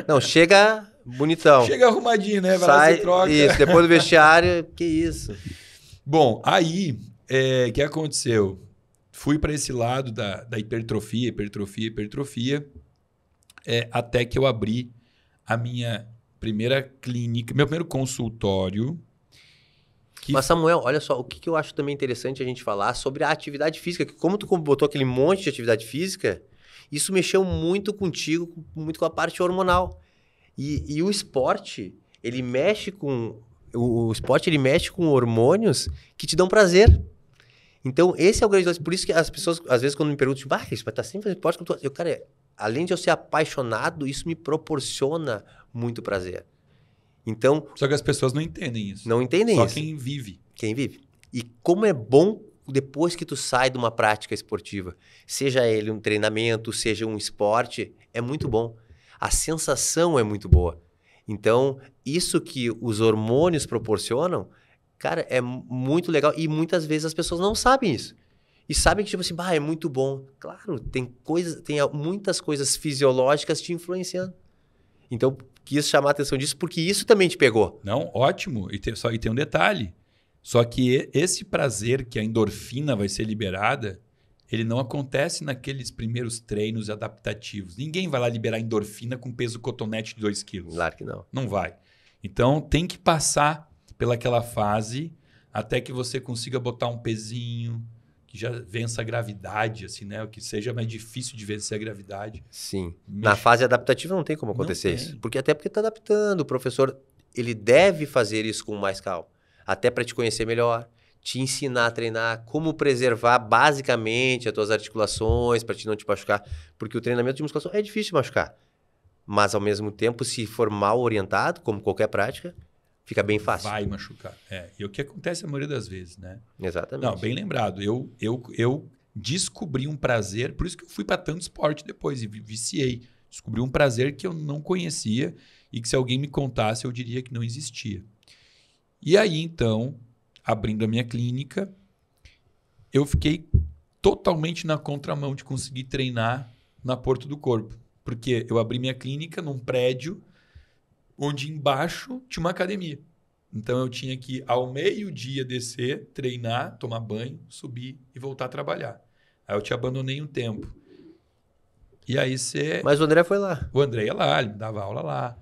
Speaker 2: Não, chega bonitão.
Speaker 1: Chega arrumadinho, né? Vai lá,
Speaker 2: Sai,
Speaker 1: você troca.
Speaker 2: isso, depois do vestiário, que isso.
Speaker 1: Bom, aí, é, o que aconteceu? Fui para esse lado da, da hipertrofia, hipertrofia, hipertrofia, é, até que eu abri a minha primeira clínica, meu primeiro consultório. Que
Speaker 2: Mas, Samuel, olha só, o que, que eu acho também interessante a gente falar sobre a atividade física, que como tu botou aquele monte de atividade física, isso mexeu muito contigo, muito com a parte hormonal. E, e o esporte, ele mexe com. O, o esporte, ele mexe com hormônios que te dão prazer. Então, esse é o grande lance. Por isso que as pessoas, às vezes, quando me perguntam, tipo, ah, isso vai estar sempre fazendo esporte. tu-" Eu, cara, além de eu ser apaixonado, isso me proporciona muito prazer. Então,
Speaker 1: Só que as pessoas não entendem isso.
Speaker 2: não entendem
Speaker 1: Só
Speaker 2: isso.
Speaker 1: quem vive.
Speaker 2: Quem vive. E como é bom depois que tu sai de uma prática esportiva, seja ele um treinamento, seja um esporte, é muito bom. A sensação é muito boa. Então, isso que os hormônios proporcionam, cara, é mu- muito legal e muitas vezes as pessoas não sabem isso. E sabem que tipo assim, bah, é muito bom. Claro, tem coisas, tem muitas coisas fisiológicas te influenciando. Então, quis chamar a atenção disso porque isso também te pegou.
Speaker 1: Não, ótimo. E só, e tem um detalhe. Só que esse prazer que a endorfina vai ser liberada, ele não acontece naqueles primeiros treinos adaptativos. Ninguém vai lá liberar endorfina com peso cotonete de 2 quilos.
Speaker 2: Claro que não.
Speaker 1: Não vai. Então tem que passar pelaquela fase até que você consiga botar um pezinho, que já vença a gravidade, assim, né? O que seja mais difícil de vencer a gravidade.
Speaker 2: Sim.
Speaker 1: Mexe.
Speaker 2: Na fase adaptativa não tem como acontecer isso. Porque até porque está adaptando. O professor, ele deve fazer isso com mais calma. Até para te conhecer melhor, te ensinar a treinar, como preservar basicamente as tuas articulações para te não te machucar. Porque o treinamento de musculação é difícil de machucar. Mas ao mesmo tempo, se for mal orientado, como qualquer prática, fica bem fácil.
Speaker 1: Vai machucar. É. E é o que acontece a maioria das vezes, né?
Speaker 2: Exatamente.
Speaker 1: Não, bem lembrado. Eu, eu, eu descobri um prazer, por isso que eu fui para tanto esporte depois e vi- viciei. Descobri um prazer que eu não conhecia e que se alguém me contasse eu diria que não existia. E aí então, abrindo a minha clínica, eu fiquei totalmente na contramão de conseguir treinar na Porto do Corpo, porque eu abri minha clínica num prédio onde embaixo tinha uma academia. Então eu tinha que ao meio-dia descer, treinar, tomar banho, subir e voltar a trabalhar. Aí eu te abandonei um tempo. E aí você.
Speaker 2: Mas o André foi lá.
Speaker 1: O André ia lá, ele me dava aula lá.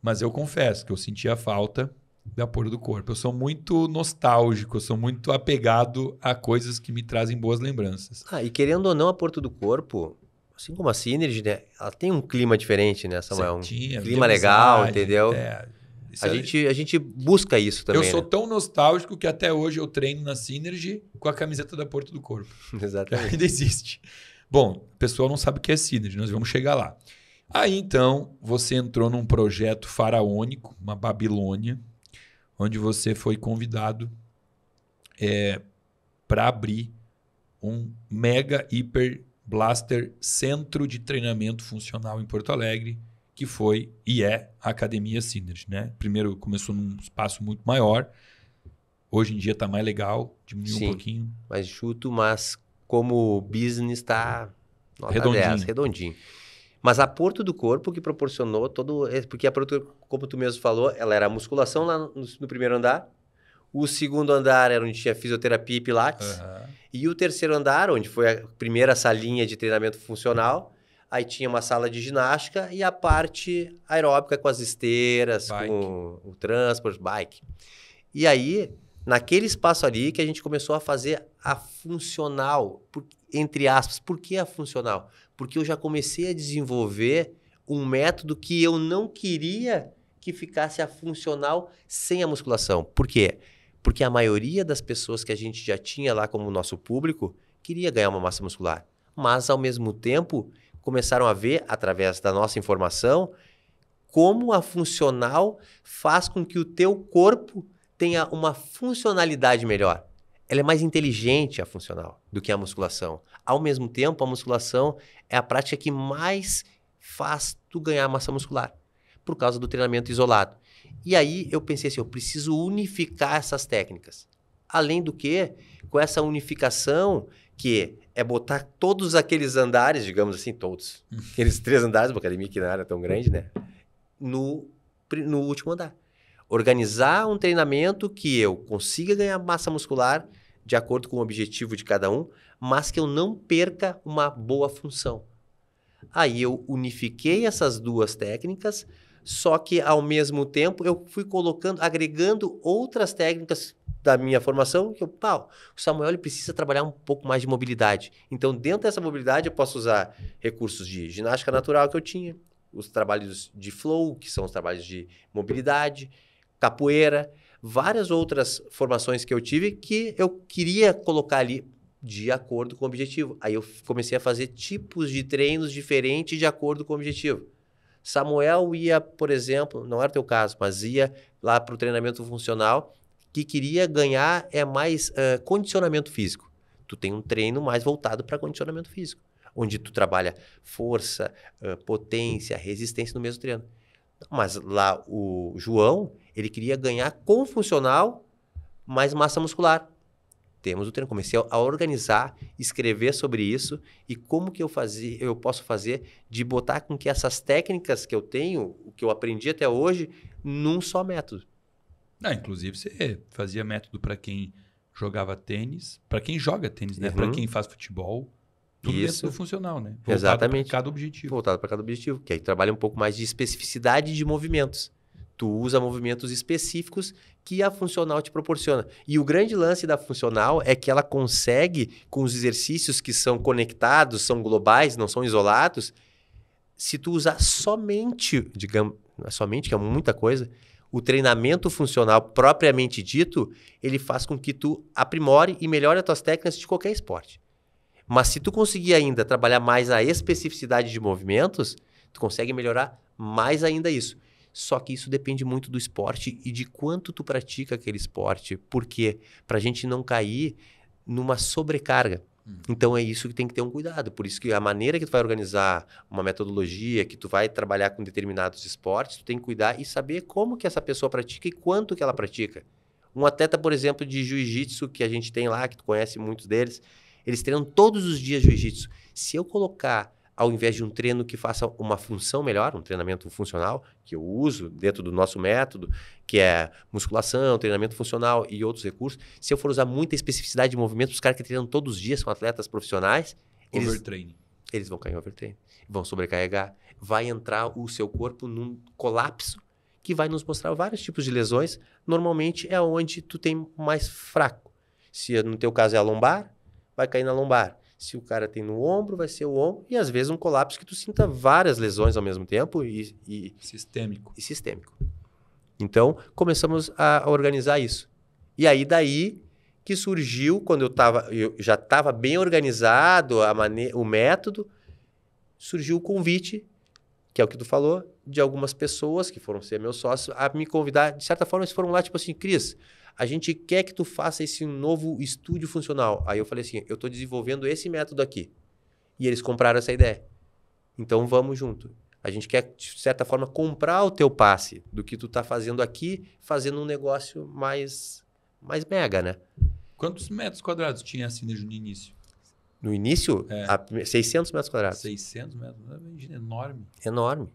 Speaker 1: Mas eu confesso que eu sentia falta da Porto do Corpo. Eu sou muito nostálgico, eu sou muito apegado a coisas que me trazem boas lembranças.
Speaker 2: Ah, e querendo ou não, a Porto do Corpo, assim como a Synergy, né? Ela tem um clima diferente, né, Samuel? Um
Speaker 1: Certinha, de
Speaker 2: clima legal,
Speaker 1: amizade,
Speaker 2: entendeu?
Speaker 1: é.
Speaker 2: A
Speaker 1: é-
Speaker 2: gente, a gente busca isso também.
Speaker 1: eu sou
Speaker 2: né?
Speaker 1: tão nostálgico que até hoje eu treino na Synergy com a camiseta da Porto do Corpo.
Speaker 2: Exatamente.
Speaker 1: Ainda existe. Bom, o pessoal não sabe o que é Synergy, nós vamos chegar lá. Aí então, você entrou num projeto faraônico, uma Babilônia, onde você foi convidado para abrir um mega hiper blaster centro de treinamento funcional em Porto Alegre, que foi e é a Academia Synergy, né? Primeiro começou num espaço muito maior, hoje em dia está mais legal, diminuiu
Speaker 2: Sim.
Speaker 1: um pouquinho.
Speaker 2: Mais chuto, mas como business está
Speaker 1: Redondinho.
Speaker 2: redondinho. redondinho. Mas a Porto do Corpo que proporcionou todo. Porque a Porto, como tu mesmo falou, ela era musculação lá no, no primeiro andar. O segundo andar era onde tinha fisioterapia e pilates.
Speaker 1: Aham.
Speaker 2: E o terceiro andar, onde foi a primeira salinha de treinamento funcional, aí tinha uma sala de ginástica e a parte aeróbica com as esteiras,
Speaker 1: Bike.
Speaker 2: com o transporte, bike. E aí, naquele espaço ali que a gente começou a fazer a funcional, por- entre aspas. Por que a funcional? Porque eu já comecei a desenvolver um método que eu não queria que ficasse a funcional sem a musculação. Por quê? Porque a maioria das pessoas que a gente já tinha lá como nosso público queria ganhar uma massa muscular. Mas, ao mesmo tempo, começaram a ver, através da nossa informação, como a funcional faz com que o teu corpo tenha uma funcionalidade melhor. ela é mais inteligente a funcional do que a musculação. Ao mesmo tempo, a musculação é a prática que mais faz tu ganhar massa muscular, por causa do treinamento isolado. E aí eu pensei assim, eu preciso unificar essas técnicas. Além do que, com essa unificação, que é botar todos aqueles andares, digamos assim, todos, aqueles três andares, uma academia que não era tão grande, né? No, no último andar. Organizar um treinamento que eu consiga ganhar massa muscular de acordo com o objetivo de cada um, mas que eu não perca uma boa função. Aí eu unifiquei essas duas técnicas, só que ao mesmo tempo eu fui colocando, agregando outras técnicas da minha formação, que eu, pau, o Samuel precisa trabalhar um pouco mais de mobilidade. Então, dentro dessa mobilidade, eu posso usar recursos de ginástica natural que eu tinha, os trabalhos de flow, que são os trabalhos de mobilidade, capoeira, várias outras formações que eu tive que eu queria colocar ali de acordo com o objetivo. Aí eu comecei a fazer tipos de treinos diferentes de acordo com o objetivo. Samuel ia, por exemplo, não era teu caso, mas ia lá para o treinamento funcional que queria ganhar é mais uh, condicionamento físico. Tu tem um treino mais voltado para condicionamento físico, onde tu trabalha força, uh, potência, resistência no mesmo treino. Mas lá o João, ele queria ganhar com funcional mais massa muscular. Temos o treino. Comecei a organizar, escrever sobre isso e como que eu fazia, eu posso fazer de botar com que essas técnicas que eu tenho, o que eu aprendi até hoje, num só método.
Speaker 1: Ah, inclusive, você fazia método para quem jogava tênis, para quem joga tênis, né? Uhum. Para quem faz futebol. Tudo Isso. dentro do funcional, né?
Speaker 2: Voltado Exatamente.
Speaker 1: Para cada objetivo.
Speaker 2: Voltado para cada objetivo. Que aí trabalha um pouco mais de especificidade de movimentos. Tu usa movimentos específicos que a funcional te proporciona. E o grande lance da funcional é que ela consegue, com os exercícios que são conectados, são globais, não são isolados, se tu usar somente, digamos, é somente, que é muita coisa, o treinamento funcional propriamente dito, ele faz com que tu aprimore e melhore as tuas técnicas de qualquer esporte. Mas se tu conseguir ainda trabalhar mais a especificidade de movimentos, tu consegue melhorar mais ainda isso. Só que isso depende muito do esporte e de quanto tu pratica aquele esporte. Porque para a gente não cair numa sobrecarga. Uhum. Então é isso que tem que ter um cuidado. Por isso que a maneira que tu vai organizar uma metodologia, que tu vai trabalhar com determinados esportes, tu tem que cuidar e saber como que essa pessoa pratica e quanto que ela pratica. Um atleta, por exemplo, de jiu-jitsu que a gente tem lá, que tu conhece muitos deles, eles treinam todos os dias jiu-jitsu. Se eu colocar ao invés de um treino que faça uma função melhor, um treinamento funcional, que eu uso dentro do nosso método, que é musculação, treinamento funcional e outros recursos, se eu for usar muita especificidade de movimento, os caras que treinam todos os dias são atletas profissionais,
Speaker 1: eles,
Speaker 2: eles vão cair em overtraining, vão sobrecarregar, vai entrar o seu corpo num colapso que vai nos mostrar vários tipos de lesões. Normalmente é onde tu tem mais fraco. Se no teu caso é a lombar, vai cair na lombar. Se o cara tem no ombro, vai ser o ombro. E às vezes um colapso que tu sinta várias lesões ao mesmo tempo. E, e
Speaker 1: sistêmico.
Speaker 2: E sistêmico. Então, começamos a organizar isso. E aí, daí que surgiu, quando eu, tava, eu já estava bem organizado a mane o método, surgiu o convite, que é o que tu falou, de algumas pessoas que foram ser meus sócios, a me convidar. De certa forma, eles foram lá, tipo assim, Cris, a gente quer que tu faça esse novo estúdio funcional. Aí eu falei assim, eu estou desenvolvendo esse método aqui. E eles compraram essa ideia. Então vamos junto. A gente quer, de certa forma, comprar o teu passe do que tu está fazendo aqui, fazendo um negócio mais, mais mega, né?
Speaker 1: Quantos metros quadrados tinha assim no início?
Speaker 2: No início, é. a 600 metros quadrados.
Speaker 1: 600 metros, é enorme.
Speaker 2: Enorme.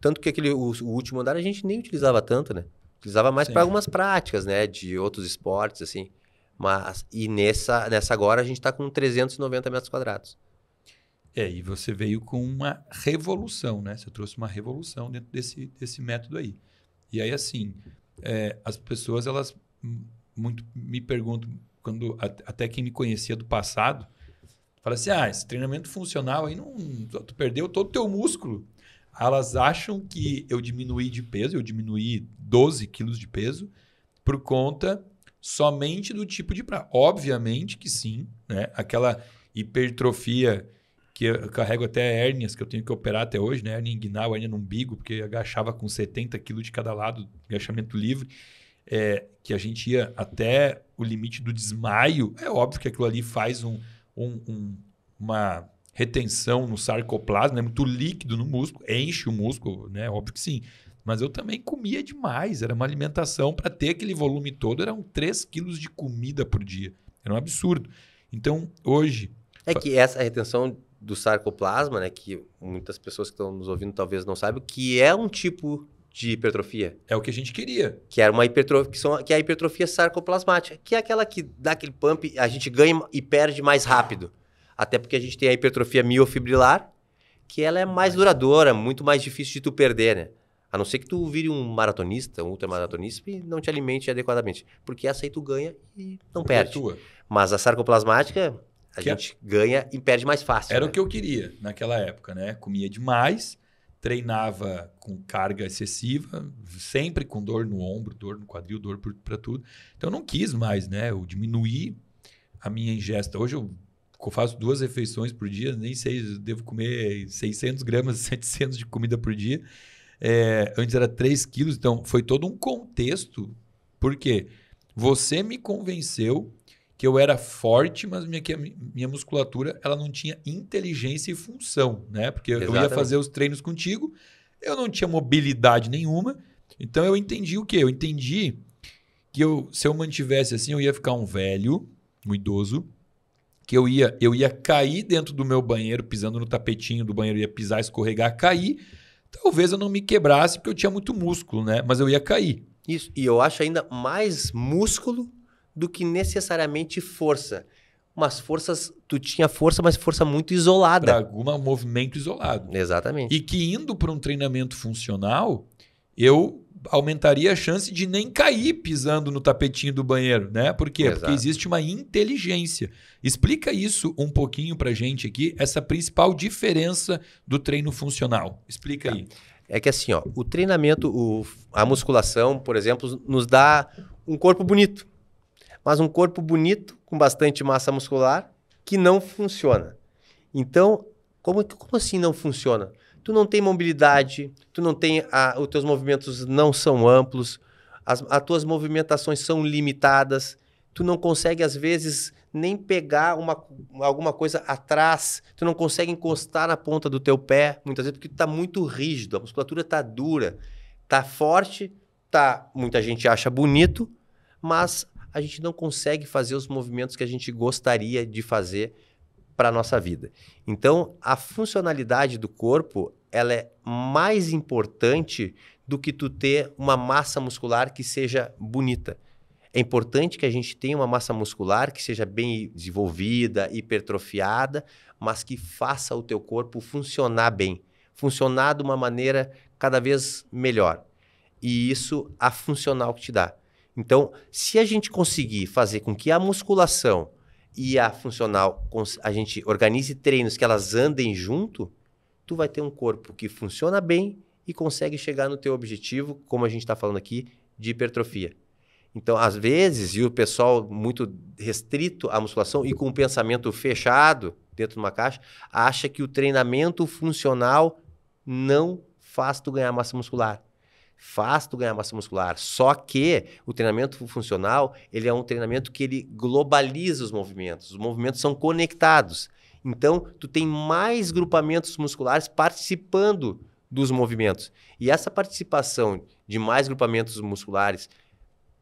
Speaker 2: Tanto que aquele, o, o último andar a gente nem utilizava tanto, né? Utilizava mais para algumas práticas, né? De outros esportes, assim. Mas, e nessa, nessa agora a gente está com 390 metros quadrados.
Speaker 1: É, e você veio com uma revolução, né? Você trouxe uma revolução dentro desse, desse método aí. E aí, assim, é, as pessoas, elas muito me perguntam, quando até quem me conhecia do passado, fala assim, ah, esse treinamento funcional aí, não, tu perdeu todo o teu músculo elas acham que eu diminuí de peso, eu diminuí 12 quilos de peso por conta somente do tipo de prática. Obviamente que sim, né? Aquela hipertrofia que eu carrego até hérnias que eu tenho que operar até hoje, né? Hérnia inguinal, hérnia no umbigo, porque agachava com 70 quilos de cada lado, agachamento livre. é, que a gente ia até o limite do desmaio, é óbvio que aquilo ali faz um, um, um, uma retenção no sarcoplasma, é muito líquido no músculo, enche o músculo, né? Óbvio que sim. Mas eu também comia demais, era uma alimentação para ter aquele volume todo, eram 3 quilos de comida por dia. Era um absurdo. Então, hoje.
Speaker 2: É que essa retenção do sarcoplasma, né, que muitas pessoas que estão nos ouvindo talvez não saibam, que é um tipo de hipertrofia.
Speaker 1: É o que a gente queria.
Speaker 2: Que era uma hipertrofia, que, são, que é a hipertrofia sarcoplasmática, que é aquela que dá aquele pump, a gente ganha e perde mais rápido. Até porque a gente tem a hipertrofia miofibrilar, que ela é mais duradoura, muito mais difícil de tu perder, né? A não ser que tu vire um maratonista, um ultramaratonista e não te alimente adequadamente. Porque essa aí tu ganha e não perde. É Mas a sarcoplasmática, a que é gente é... ganha e perde mais fácil.
Speaker 1: Era
Speaker 2: né?
Speaker 1: o que eu queria naquela época, né? Comia demais, treinava com carga excessiva, sempre com dor no ombro, dor no quadril, dor para tudo. Então eu não quis mais, né? Eu diminuí a minha ingesta. Hoje eu faço duas refeições por dia, nem sei, devo comer 600 gramas, 700 de comida por dia. É, antes era 3 quilos, então foi todo um contexto. Porque você me convenceu que eu era forte, mas minha, minha musculatura ela não tinha inteligência e função, né? Porque Exatamente. eu ia fazer os treinos contigo, eu não tinha mobilidade nenhuma, então eu entendi o quê? Eu entendi que eu, se eu mantivesse assim, eu ia ficar um velho, um idoso, que eu ia, eu ia cair dentro do meu banheiro, pisando no tapetinho do banheiro, ia pisar, escorregar, cair, Talvez eu não me quebrasse porque eu tinha muito músculo, né? Mas eu ia cair.
Speaker 2: Isso. E eu acho ainda mais músculo do que necessariamente força. Umas forças, tu tinha força, mas força muito isolada.
Speaker 1: Algum movimento isolado.
Speaker 2: Exatamente.
Speaker 1: E que indo para um treinamento funcional, eu aumentaria a chance de nem cair pisando no tapetinho do banheiro, né? Por quê? Exato. Porque existe uma inteligência. Explica isso um pouquinho pra gente aqui, essa principal diferença do treino funcional. Explica tá. aí.
Speaker 2: É que assim, ó, o treinamento, o, a musculação, por exemplo, nos dá um corpo bonito. Mas um corpo bonito, com bastante massa muscular, que não funciona. Então, como, como assim não funciona? tu não tem mobilidade, tu não tem a, os teus movimentos não são amplos, as, as tuas movimentações são limitadas, tu não consegue às vezes nem pegar uma, alguma coisa atrás, tu não consegue encostar na ponta do teu pé, muitas vezes porque tu está muito rígido, a musculatura está dura, está forte, tá, muita gente acha bonito, mas a gente não consegue fazer os movimentos que a gente gostaria de fazer para a nossa vida. Então, a funcionalidade do corpo ela é mais importante do que tu ter uma massa muscular que seja bonita. É importante que a gente tenha uma massa muscular que seja bem desenvolvida, hipertrofiada, mas que faça o teu corpo funcionar bem, funcionar de uma maneira cada vez melhor. E isso a funcional que te dá. Então, se a gente conseguir fazer com que a musculação e a funcional, a gente organize treinos que elas andem junto, tu vai ter um corpo que funciona bem e consegue chegar no teu objetivo, como a gente está falando aqui, de hipertrofia. Então, às vezes, e o pessoal muito restrito à musculação e com um pensamento fechado dentro de uma caixa, acha que o treinamento funcional não faz tu ganhar massa muscular faz tu ganhar massa muscular. Só que o treinamento funcional, ele é um treinamento que ele globaliza os movimentos. Os movimentos são conectados. Então, tu tem mais grupamentos musculares participando dos movimentos. E essa participação de mais grupamentos musculares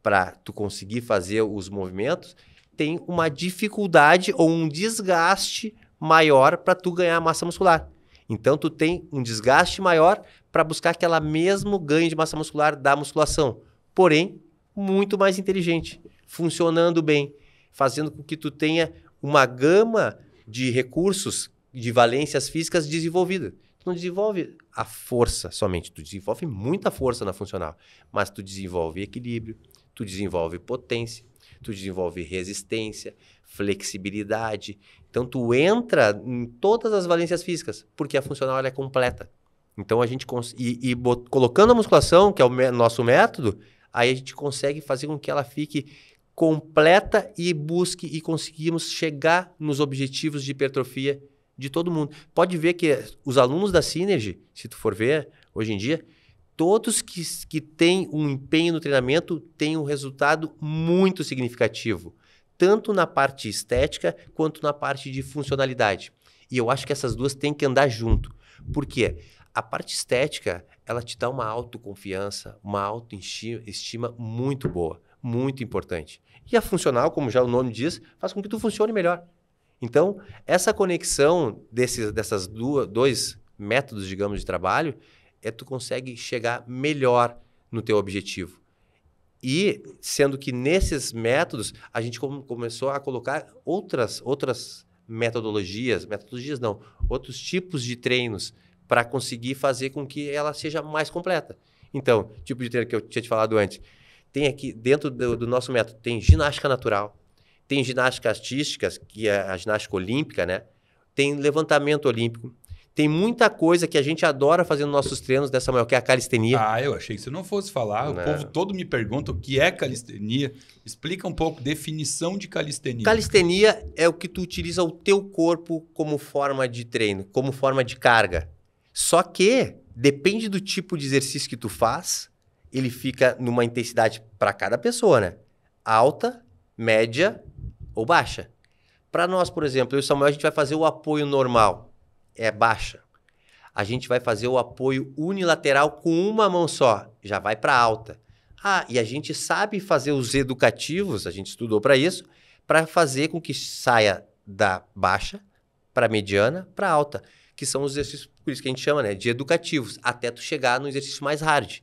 Speaker 2: para tu conseguir fazer os movimentos tem uma dificuldade ou um desgaste maior para tu ganhar massa muscular. Então, tu tem um desgaste maior para buscar aquela mesmo ganho de massa muscular da musculação. Porém, muito mais inteligente, funcionando bem, fazendo com que tu tenha uma gama de recursos, de valências físicas desenvolvida. Tu não desenvolve a força somente, tu desenvolve muita força na funcional, mas tu desenvolve equilíbrio, tu desenvolve potência, tu desenvolve resistência, flexibilidade. Então tu entra em todas as valências físicas, porque a funcional é completa. Então a gente e, e colocando a musculação, que é o nosso método, aí a gente consegue fazer com que ela fique completa e busque e conseguimos chegar nos objetivos de hipertrofia de todo mundo. Pode ver que os alunos da Synergy, se tu for ver hoje em dia, Todos que, que têm um empenho no treinamento têm um resultado muito significativo, tanto na parte estética quanto na parte de funcionalidade. E eu acho que essas duas têm que andar junto. Por quê? A parte estética, ela te dá uma autoconfiança, uma autoestima muito boa, muito importante. E a funcional, como já o nome diz, faz com que tu funcione melhor. Então, essa conexão desses dessas duas, dois métodos, digamos, de trabalho, é tu consegue chegar melhor no teu objetivo. E sendo que nesses métodos a gente começou a colocar outras outras metodologias, metodologias não, outros tipos de treinos para conseguir fazer com que ela seja mais completa. Então, tipo de treino que eu tinha te falado antes, tem aqui dentro do, do nosso método tem ginástica natural, tem ginástica artística, que é a ginástica olímpica, né? Tem levantamento olímpico, tem muita coisa que a gente adora fazer nos nossos treinos dessa maior, que é a calistenia.
Speaker 1: Ah, eu achei que você não fosse falar. Não. O povo todo me pergunta o que é calistenia. Explica um pouco, definição de calistenia.
Speaker 2: Calistenia é o que tu utiliza o teu corpo como forma de treino, como forma de carga. Só que depende do tipo de exercício que tu faz, ele fica numa intensidade para cada pessoa, né? Alta, média ou baixa. Para nós, por exemplo, eu e o Samuel, a gente vai fazer o apoio normal é baixa. A gente vai fazer o apoio unilateral com uma mão só, já vai para alta. Ah, e a gente sabe fazer os educativos, a gente estudou para isso, para fazer com que saia da baixa para mediana para alta, que são os exercícios, por isso que a gente chama, né, de educativos, até tu chegar no exercício mais hard.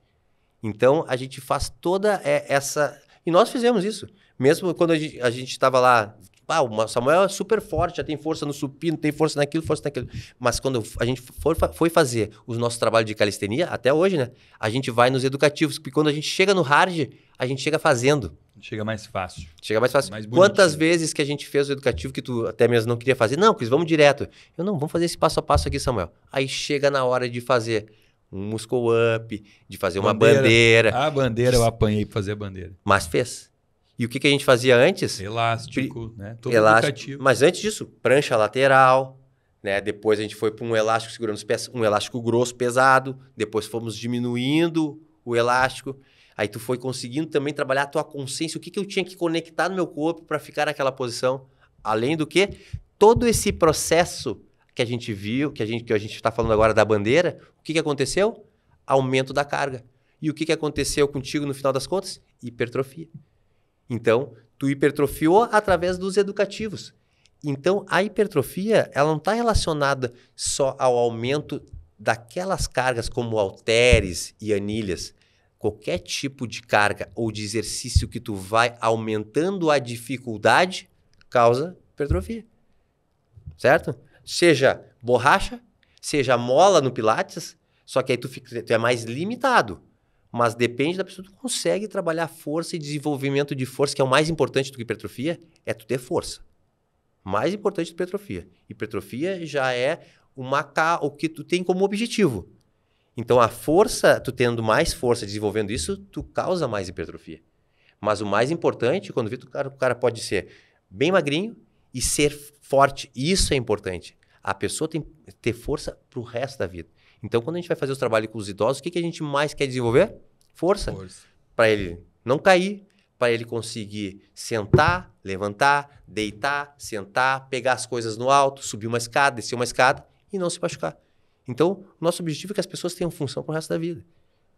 Speaker 2: Então a gente faz toda essa e nós fizemos isso. Mesmo quando a gente estava lá ah, o Samuel é super forte, já tem força no supino, tem força naquilo, força naquilo. Mas quando a gente for, foi fazer o nosso trabalho de calistenia, até hoje, né? A gente vai nos educativos, porque quando a gente chega no hard, a gente chega fazendo.
Speaker 1: Chega mais fácil.
Speaker 2: Chega mais fácil. Mais Quantas vezes que a gente fez o educativo que tu até mesmo não queria fazer? Não, Cris, vamos direto. Eu não, vamos fazer esse passo a passo aqui, Samuel. Aí chega na hora de fazer um muscle up, de fazer bandeira. uma bandeira.
Speaker 1: A bandeira eu apanhei para fazer a bandeira.
Speaker 2: Mas fez. E o que, que a gente fazia antes?
Speaker 1: Elástico, né?
Speaker 2: Todo elástico. Educativo. Mas antes disso, prancha lateral, né? Depois a gente foi para um elástico segurando os pés, um elástico grosso, pesado. Depois fomos diminuindo o elástico. Aí tu foi conseguindo também trabalhar a tua consciência, o que, que eu tinha que conectar no meu corpo para ficar naquela posição. Além do que, todo esse processo que a gente viu, que a gente que a gente está falando agora da bandeira, o que, que aconteceu? Aumento da carga. E o que, que aconteceu contigo no final das contas? Hipertrofia. Então, tu hipertrofiou através dos educativos. Então, a hipertrofia ela não está relacionada só ao aumento daquelas cargas como halteres e anilhas. Qualquer tipo de carga ou de exercício que tu vai aumentando a dificuldade causa hipertrofia. Certo? Seja borracha, seja mola no pilates, só que aí tu, fica, tu é mais limitado. Mas depende da pessoa, tu consegue trabalhar força e desenvolvimento de força, que é o mais importante do que hipertrofia, é tu ter força. Mais importante do que hipertrofia. Hipertrofia já é uma o que tu tem como objetivo. Então a força, tu tendo mais força desenvolvendo isso, tu causa mais hipertrofia. Mas o mais importante, quando vê, o cara, o cara pode ser bem magrinho e ser forte. Isso é importante. A pessoa tem que ter força para o resto da vida. Então, quando a gente vai fazer os trabalhos com os idosos, o que, que a gente mais quer desenvolver? Força. Força. Para ele não cair, para ele conseguir sentar, levantar, deitar, sentar, pegar as coisas no alto, subir uma escada, descer uma escada e não se machucar. Então, nosso objetivo é que as pessoas tenham função para o resto da vida.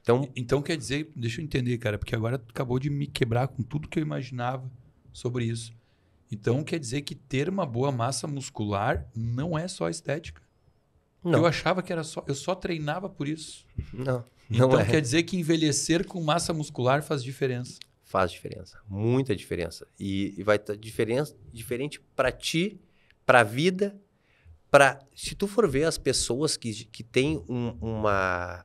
Speaker 1: Então, então quer dizer, deixa eu entender, cara, porque agora tu acabou de me quebrar com tudo que eu imaginava sobre isso. Então quer dizer que ter uma boa massa muscular não é só estética. Não. Eu achava que era só. Eu só treinava por isso.
Speaker 2: Não.
Speaker 1: Então
Speaker 2: não é.
Speaker 1: quer dizer que envelhecer com massa muscular faz diferença.
Speaker 2: Faz diferença. Muita diferença. E, e vai estar diferença, diferente para ti, para a vida. Pra, se tu for ver as pessoas que, que têm um, uma,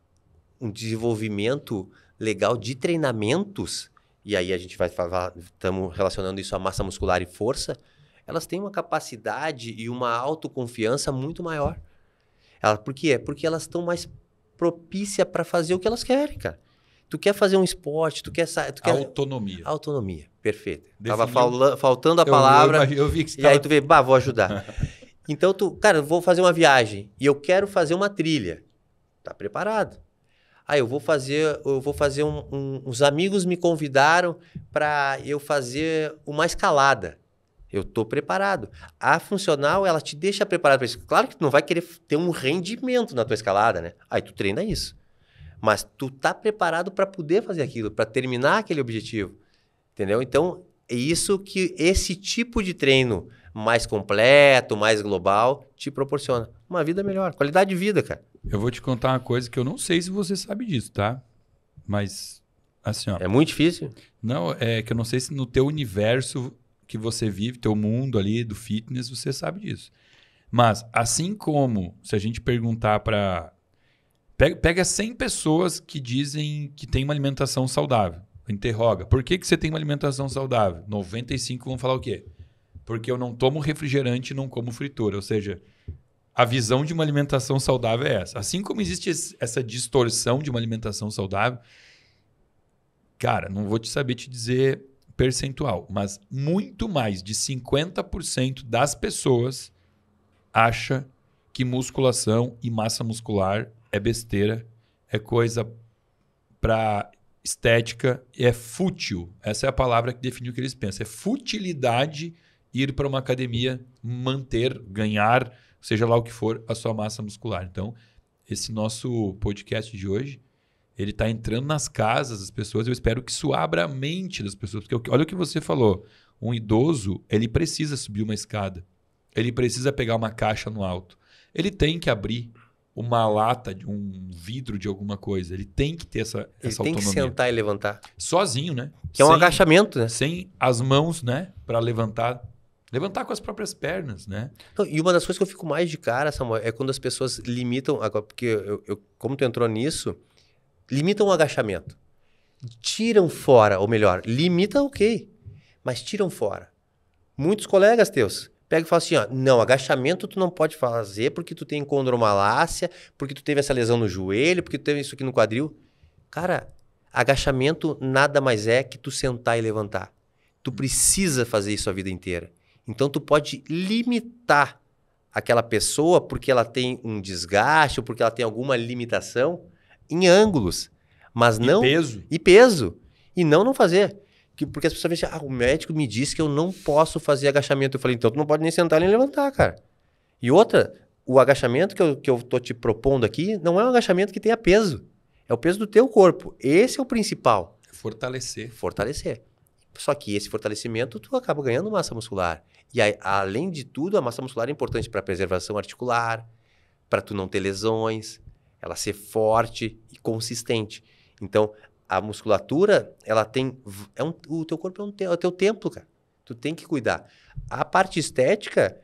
Speaker 2: um desenvolvimento legal de treinamentos, e aí a gente vai falar, estamos relacionando isso a massa muscular e força, elas têm uma capacidade e uma autoconfiança muito maior. Ela, por quê? Porque elas estão mais propícias para fazer o que elas querem, cara. Tu quer fazer um esporte, tu quer... Tu quer...
Speaker 1: Autonomia.
Speaker 2: Autonomia, perfeito. Definiu... Tava fal faltando a palavra. Eu, eu, eu vi que você E tava... aí tu vê, bah, vou ajudar. então tu, cara, vou fazer uma viagem e eu quero fazer uma trilha. Tá preparado. Ah, eu vou fazer, eu vou fazer um, um, uns amigos me convidaram para eu fazer uma escalada. Eu estou preparado. A funcional, ela te deixa preparado para isso. Claro que tu não vai querer ter um rendimento na tua escalada, né? Aí tu treina isso. Mas tu tá preparado para poder fazer aquilo, para terminar aquele objetivo. Entendeu? Então, é isso que esse tipo de treino mais completo, mais global, te proporciona. Uma vida melhor, qualidade de vida, cara.
Speaker 1: Eu vou te contar uma coisa que eu não sei se você sabe disso, tá? Mas, assim, ó.
Speaker 2: É muito difícil?
Speaker 1: Não, é que eu não sei se no teu universo que você vive, teu mundo ali do fitness, você sabe disso. Mas, assim como se a gente perguntar para. Pega, pega 100 pessoas que dizem que tem uma alimentação saudável. Interroga. Por que, que você tem uma alimentação saudável? 95 vão falar o quê? Porque eu não tomo refrigerante e não como fritura. Ou seja, a visão de uma alimentação saudável é essa. Assim como existe essa distorção de uma alimentação saudável, cara, não vou te saber te dizer percentual, mas muito mais de 50% das pessoas acha que musculação e massa muscular é besteira, é coisa para estética, é fútil. Essa é a palavra que define o que eles pensam. É futilidade ir para uma academia, manter, ganhar, seja lá o que for, a sua massa muscular. Então, esse nosso podcast de hoje ele está entrando nas casas das pessoas. Eu espero que isso abra a mente das pessoas. Porque olha o que você falou. Um idoso, ele precisa subir uma escada. Ele precisa pegar uma caixa no alto. Ele tem que abrir uma lata de um vidro de alguma coisa. Ele tem que ter essa,
Speaker 2: ele
Speaker 1: essa
Speaker 2: tem
Speaker 1: autonomia.
Speaker 2: que sentar e levantar.
Speaker 1: Sozinho, né?
Speaker 2: Que é um agachamento, né?
Speaker 1: Sem as mãos, né? Para levantar. Levantar com as próprias pernas, né?
Speaker 2: Não, e uma das coisas que eu fico mais de cara, Samuel, é quando as pessoas limitam. Porque eu, eu, como tu entrou nisso, limitam o agachamento. Tiram fora, ou melhor, limitam ok, mas tiram fora. Muitos colegas teus pegam e falam assim, ó, não, agachamento tu não pode fazer porque tu tem condromalácia, porque tu teve essa lesão no joelho, porque tu teve isso aqui no quadril. Cara, agachamento nada mais é que tu sentar e levantar. Tu precisa fazer isso a vida inteira. Então tu pode limitar aquela pessoa porque ela tem um desgaste ou porque ela tem alguma limitação em ângulos, mas não
Speaker 1: e peso.
Speaker 2: E peso. E não não fazer. Que, porque as pessoas dizem, ah, o médico me disse que eu não posso fazer agachamento. Eu falei, então tu não pode nem sentar nem levantar, cara. E outra, o agachamento que eu, que eu tô te propondo aqui não é um agachamento que tenha peso. É o peso do teu corpo. Esse é o principal.
Speaker 1: Fortalecer.
Speaker 2: Fortalecer. Só que esse fortalecimento tu acaba ganhando massa muscular. E aí, além de tudo, a massa muscular é importante para preservação articular, para tu não ter lesões, ela ser forte e consistente. Então, a musculatura, ela tem. É um, o teu corpo é, um, é o teu templo, cara. Tu tem que cuidar. A parte estética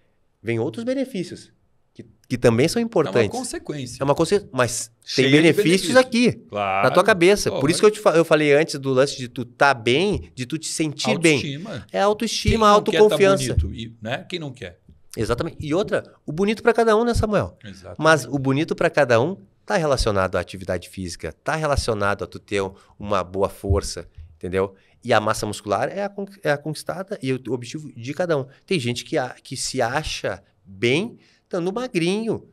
Speaker 2: vem outros benefícios. Que, que também são importantes. É
Speaker 1: uma consequência.
Speaker 2: É uma consequência. Mas Cheio tem benefícios, aqui.
Speaker 1: Claro.
Speaker 2: Na tua cabeça. Por isso que eu, te, eu falei antes do lance de tu estar tá bem, de tu te sentir
Speaker 1: autoestima.
Speaker 2: bem. É autoestima, autoconfiança.
Speaker 1: Tá bonito, e, né? Quem não quer?
Speaker 2: Exatamente. E outra, o bonito para cada um, né, Samuel?
Speaker 1: Exatamente.
Speaker 2: Mas o bonito para cada um está relacionado à atividade física, está relacionado a tu ter uma boa força, entendeu? E a massa muscular é a, é a conquistada e o objetivo de cada um. Tem gente que, a, que se acha bem estando magrinho,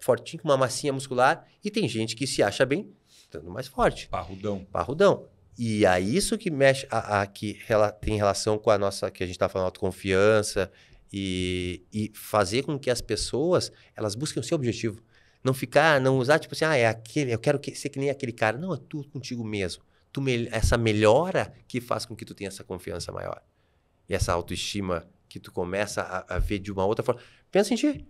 Speaker 2: fortinho, com uma massinha muscular, e tem gente que se acha bem estando mais forte.
Speaker 1: Parrudão.
Speaker 2: Parrudão. E é isso que mexe, a, a que rela, tem relação com a nossa, que a gente está falando, autoconfiança, e, e fazer com que as pessoas, elas busquem o seu objetivo. Não ficar, não usar tipo assim, ah, é aquele, eu quero que, ser que nem aquele cara. Não, é tu contigo mesmo. Tu me, essa melhora que faz com que tu tenha essa confiança maior. E essa autoestima que tu começa a, a ver de uma outra forma. Pensa em ti.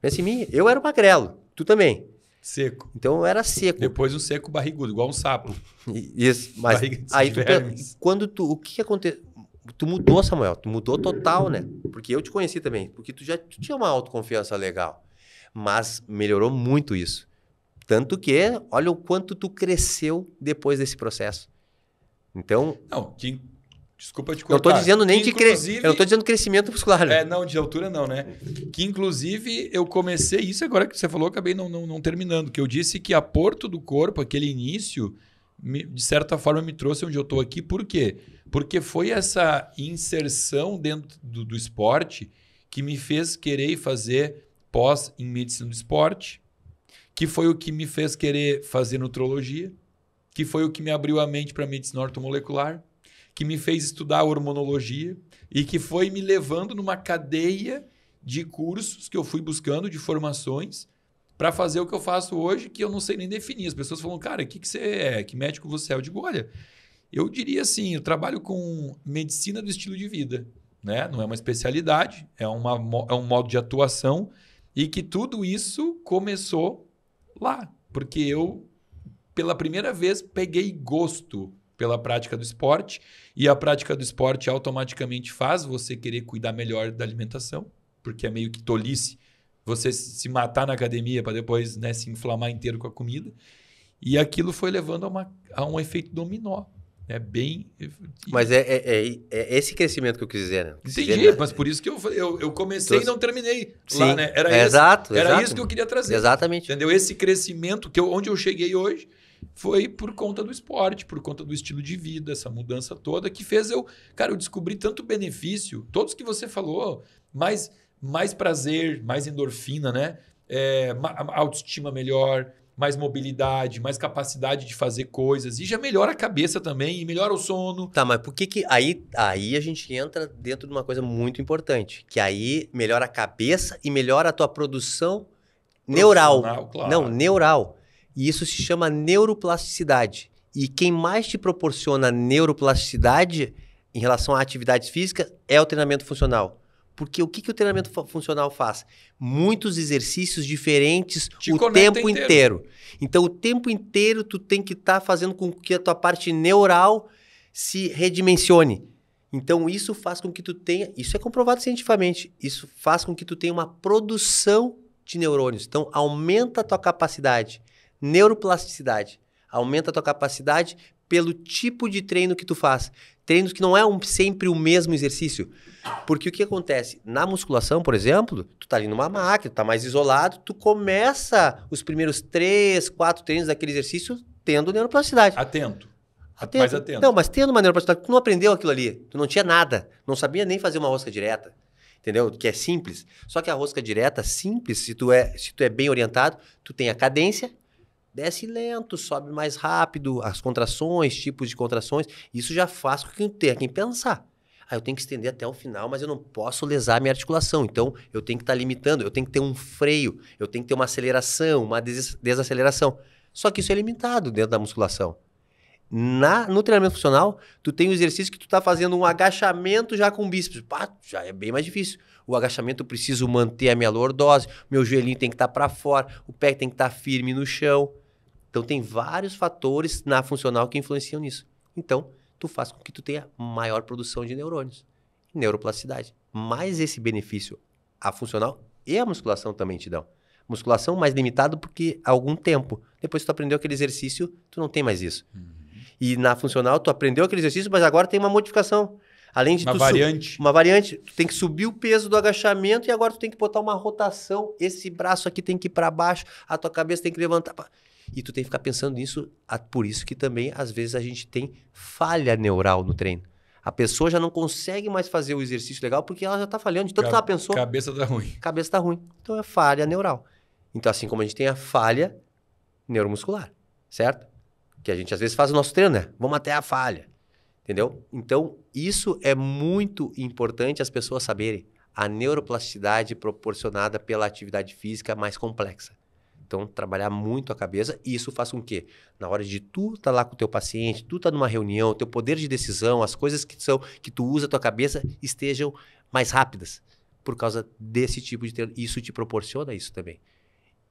Speaker 2: Pensa em mim. Eu era magrelo. Tu também.
Speaker 1: Seco.
Speaker 2: Então eu era seco.
Speaker 1: Depois um seco barrigudo, igual um sapo.
Speaker 2: Isso. Mas aí tu, quando tu, o que aconteceu? Tu mudou, Samuel. Tu mudou total, né? Porque eu te conheci também. Porque tu já tu tinha uma autoconfiança legal. Mas melhorou muito isso. Tanto que, olha o quanto tu cresceu depois desse processo. Então.
Speaker 1: Não, que, desculpa te
Speaker 2: cortar. Não estou dizendo nem de crescimento. Eu não estou dizendo crescimento muscular.
Speaker 1: Né? É, não, de altura não, né? Que inclusive eu comecei, isso agora que você falou, acabei não, não, não terminando. Que eu disse que a Porto do Corpo, aquele início, me, de certa forma me trouxe onde eu estou aqui. Por quê? Porque foi essa inserção dentro do, do esporte que me fez querer fazer pós em medicina do esporte, que foi o que me fez querer fazer nutrologia, que foi o que me abriu a mente para medicina ortomolecular, que me fez estudar hormonologia e que foi me levando numa cadeia de cursos que eu fui buscando, de formações, para fazer o que eu faço hoje, que eu não sei nem definir. As pessoas falam, cara, o que, que você é? Que médico você é? Eu digo, olha, eu diria assim, eu trabalho com medicina do estilo de vida. Né? Não é uma especialidade, é, uma, é um modo de atuação e que tudo isso começou lá, porque eu, pela primeira vez, peguei gosto pela prática do esporte e a prática do esporte automaticamente faz você querer cuidar melhor da alimentação, porque é meio que tolice você se matar na academia para depois né, se inflamar inteiro com a comida. E aquilo foi levando a, uma, a um efeito dominó. É bem.
Speaker 2: Mas é, é, é, é, esse crescimento que eu quis dizer, né?
Speaker 1: Entendi, dizer, mas por isso que eu, eu, eu comecei e não terminei Sim, lá, né? Era,
Speaker 2: é,
Speaker 1: esse,
Speaker 2: exato,
Speaker 1: era
Speaker 2: exato.
Speaker 1: isso que eu queria trazer.
Speaker 2: Exatamente.
Speaker 1: Entendeu? Esse crescimento, que eu, onde eu cheguei hoje, foi por conta do esporte, por conta do estilo de vida, essa mudança toda, que fez eu. Cara, eu descobri tanto benefício, todos que você falou, mais mais prazer, mais endorfina, né? É, autoestima melhor, mais mobilidade, mais capacidade de fazer coisas e já melhora a cabeça também e melhora o sono.
Speaker 2: Tá, mas por que que aí aí a gente entra dentro de uma coisa muito importante, que aí melhora a cabeça e melhora a tua produção neural.
Speaker 1: Claro.
Speaker 2: Não, neural. E isso se chama neuroplasticidade. E quem mais te proporciona neuroplasticidade em relação à atividade física é o treinamento funcional. Porque o que, que o treinamento funcional faz? Muitos exercícios diferentes
Speaker 1: Te
Speaker 2: o tempo inteiro. inteiro. Então, o tempo inteiro tu tem que estar tá fazendo com que a tua parte neural se redimensione. Então, isso faz com que tu tenha... Isso é comprovado cientificamente. Isso faz com que tu tenha uma produção de neurônios. Então, aumenta a tua capacidade. Neuroplasticidade. Aumenta a tua capacidade pelo tipo de treino que tu faz. Treinos que não é um, sempre o mesmo exercício. Porque o que acontece? Na musculação, por exemplo, tu tá ali numa máquina, tu tá mais isolado, tu começa os primeiros três, quatro treinos daquele exercício tendo neuroplasticidade.
Speaker 1: Atento.
Speaker 2: Atento.
Speaker 1: Mais atento.
Speaker 2: Não, mas tendo uma neuroplasticidade, tu não aprendeu aquilo ali. Tu não tinha nada. Não sabia nem fazer uma rosca direta. Entendeu? Que é simples. Só que a rosca direta, simples, se tu é, se tu é bem orientado, tu tem a cadência, desce lento, sobe mais rápido, as contrações, tipos de contrações. Isso já faz com que tenha quem pensar. Ah, eu tenho que estender até o final, mas eu não posso lesar a minha articulação. Então, eu tenho que estar tá limitando, eu tenho que ter um freio, eu tenho que ter uma aceleração, uma des desaceleração. Só que isso é limitado dentro da musculação. Na, no treinamento funcional, tu tem um exercício que tu está fazendo um agachamento já com bíceps. Pá, já é bem mais difícil. O agachamento eu preciso manter a minha lordose, meu joelhinho tem que estar tá para fora, o pé tem que estar tá firme no chão. Então tem vários fatores na funcional que influenciam nisso. Então, tu faz com que tu tenha maior produção de neurônios, neuroplasticidade. Mas esse benefício a funcional e a musculação também te dão. Musculação mais limitado porque há algum tempo. Depois que tu aprendeu aquele exercício, tu não tem mais isso. Uhum. E na funcional, tu aprendeu aquele exercício, mas agora tem uma modificação. Além de
Speaker 1: uma variante.
Speaker 2: Uma variante. Tu tem que subir o peso do agachamento e agora tu tem que botar uma rotação. Esse braço aqui tem que ir para baixo, a tua cabeça tem que levantar. E tu tem que ficar pensando nisso, por isso que também, às vezes, a gente tem falha neural no treino. A pessoa já não consegue mais fazer o exercício legal porque ela já está falhando. De tanto que ela pensou.
Speaker 1: Cabeça tá ruim.
Speaker 2: Cabeça tá ruim. Então é falha neural. Então, assim como a gente tem a falha neuromuscular, certo? Que a gente às vezes faz o nosso treino, né? Vamos até a falha. Entendeu? Então, isso é muito importante as pessoas saberem. A neuroplasticidade proporcionada pela atividade física mais complexa. Então, trabalhar muito a cabeça e isso faz com que, na hora de tu estar tá lá com o teu paciente, tu tá numa reunião, teu poder de decisão, as coisas que são que tu usa a tua cabeça estejam mais rápidas por causa desse tipo de isso te proporciona isso também.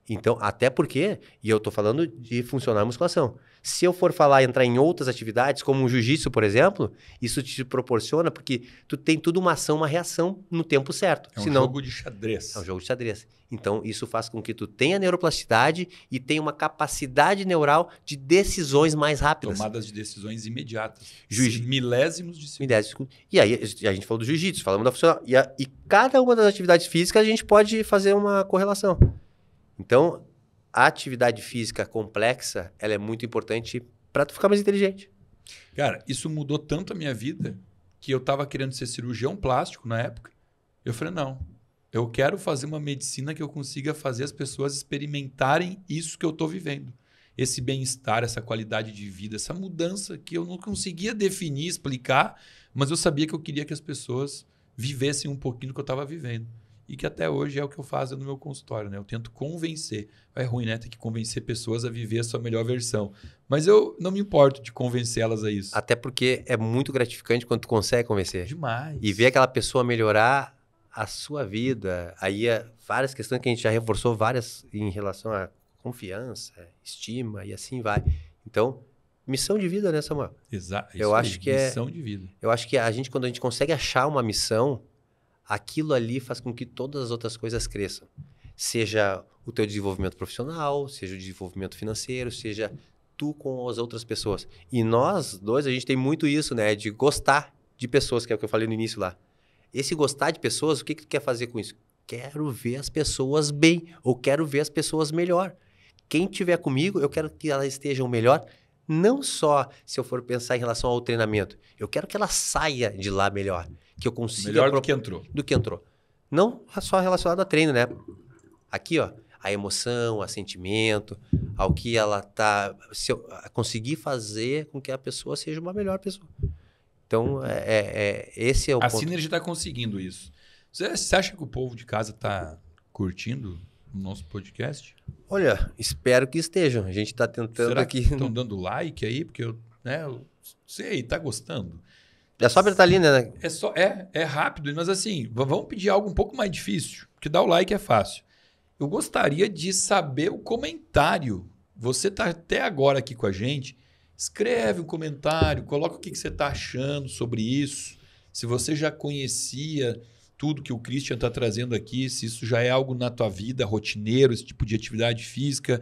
Speaker 2: Então, até porque, e eu estou falando de funcionar a musculação. Se eu for falar entrar em outras atividades, como o jiu-jitsu, por exemplo, isso te proporciona porque tu tem tudo uma ação, uma reação no tempo certo.
Speaker 1: É um
Speaker 2: Senão,
Speaker 1: jogo de xadrez.
Speaker 2: É um jogo de xadrez. Então, isso faz com que tu tenha neuroplasticidade e tenha uma capacidade neural de decisões mais rápidas.
Speaker 1: Tomadas de decisões imediatas.
Speaker 2: Jiu
Speaker 1: milésimos de segundo.
Speaker 2: Milésimos. E aí, a gente falou do jiu-jitsu, falamos da funcional. E, a, e cada uma das atividades físicas a gente pode fazer uma correlação. Então, a atividade física complexa, ela é muito importante para tu ficar mais inteligente.
Speaker 1: Cara, isso mudou tanto a minha vida que eu estava querendo ser cirurgião plástico na época. Eu falei, não, Eu quero fazer uma medicina que eu consiga fazer as pessoas experimentarem isso que eu estou vivendo. Esse bem-estar, essa qualidade de vida, essa mudança que eu não conseguia definir, explicar, mas eu sabia que eu queria que as pessoas vivessem um pouquinho do que eu estava vivendo. E que até hoje é o que eu faço no meu consultório, né? Eu tento convencer. É ruim, né? Ter que convencer pessoas a viver a sua melhor versão. Mas eu não me importo de convencer elas a isso.
Speaker 2: Até porque é muito gratificante quando tu consegue convencer.
Speaker 1: Demais.
Speaker 2: E ver aquela pessoa melhorar a sua vida. Aí é várias questões que a gente já reforçou, várias em relação a confiança, estima e assim vai. Então, missão de vida, né, Samuel?
Speaker 1: Exato.
Speaker 2: Eu acho que é
Speaker 1: missão de vida.
Speaker 2: Eu acho que a gente quando a gente consegue achar uma missão, aquilo ali faz com que todas as outras coisas cresçam. Seja o teu desenvolvimento profissional, seja o desenvolvimento financeiro, seja tu com as outras pessoas. E nós dois, a gente tem muito isso, né, de gostar de pessoas, que é o que eu falei no início lá. Esse gostar de pessoas, o que que tu quer fazer com isso? Quero ver as pessoas bem, ou quero ver as pessoas melhor. Quem tiver comigo, eu quero que elas estejam melhor, não só se eu for pensar em relação ao treinamento. Eu quero que ela saia de lá melhor, que eu consiga
Speaker 1: Melhor do que entrou.
Speaker 2: do que entrou. Não só relacionado a treino, né? Aqui, ó, a emoção, a sentimento, ao que ela tá. Se eu conseguir fazer com que a pessoa seja uma melhor pessoa. Então, é, é- é- esse é o
Speaker 1: A
Speaker 2: ponto.
Speaker 1: Synergy está conseguindo isso. Você, você acha que o povo de casa está curtindo o nosso podcast?
Speaker 2: Olha, espero que estejam. A gente está tentando
Speaker 1: Será
Speaker 2: aqui.
Speaker 1: estão dando like aí? Porque eu, né, eu sei, tá gostando.
Speaker 2: É só apertar ali, né?
Speaker 1: É só é, é rápido, mas assim, vamos pedir algo um pouco mais difícil, porque dar o like é fácil. Eu gostaria de saber o comentário. Você tá até agora aqui com a gente, escreve um comentário, coloca o que, que você está achando sobre isso. Se você já conhecia tudo que o Christian está trazendo aqui, se isso já é algo na tua vida, rotineiro, esse tipo de atividade física.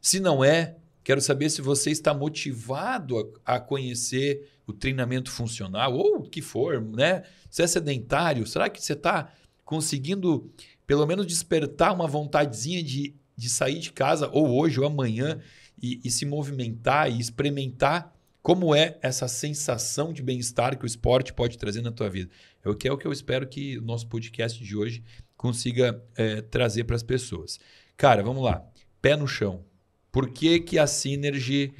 Speaker 1: Se não é, quero saber se você está motivado a, a conhecer o treinamento funcional ou o que for, né? Se é sedentário, será que você está conseguindo pelo menos despertar uma vontadezinha de, de sair de casa ou hoje ou amanhã e, e se movimentar e experimentar como é essa sensação de bem-estar que o esporte pode trazer na tua vida? É o que é o que eu espero que o nosso podcast de hoje consiga é, trazer para as pessoas. Cara, vamos lá. Pé no chão. Por que, que a Synergy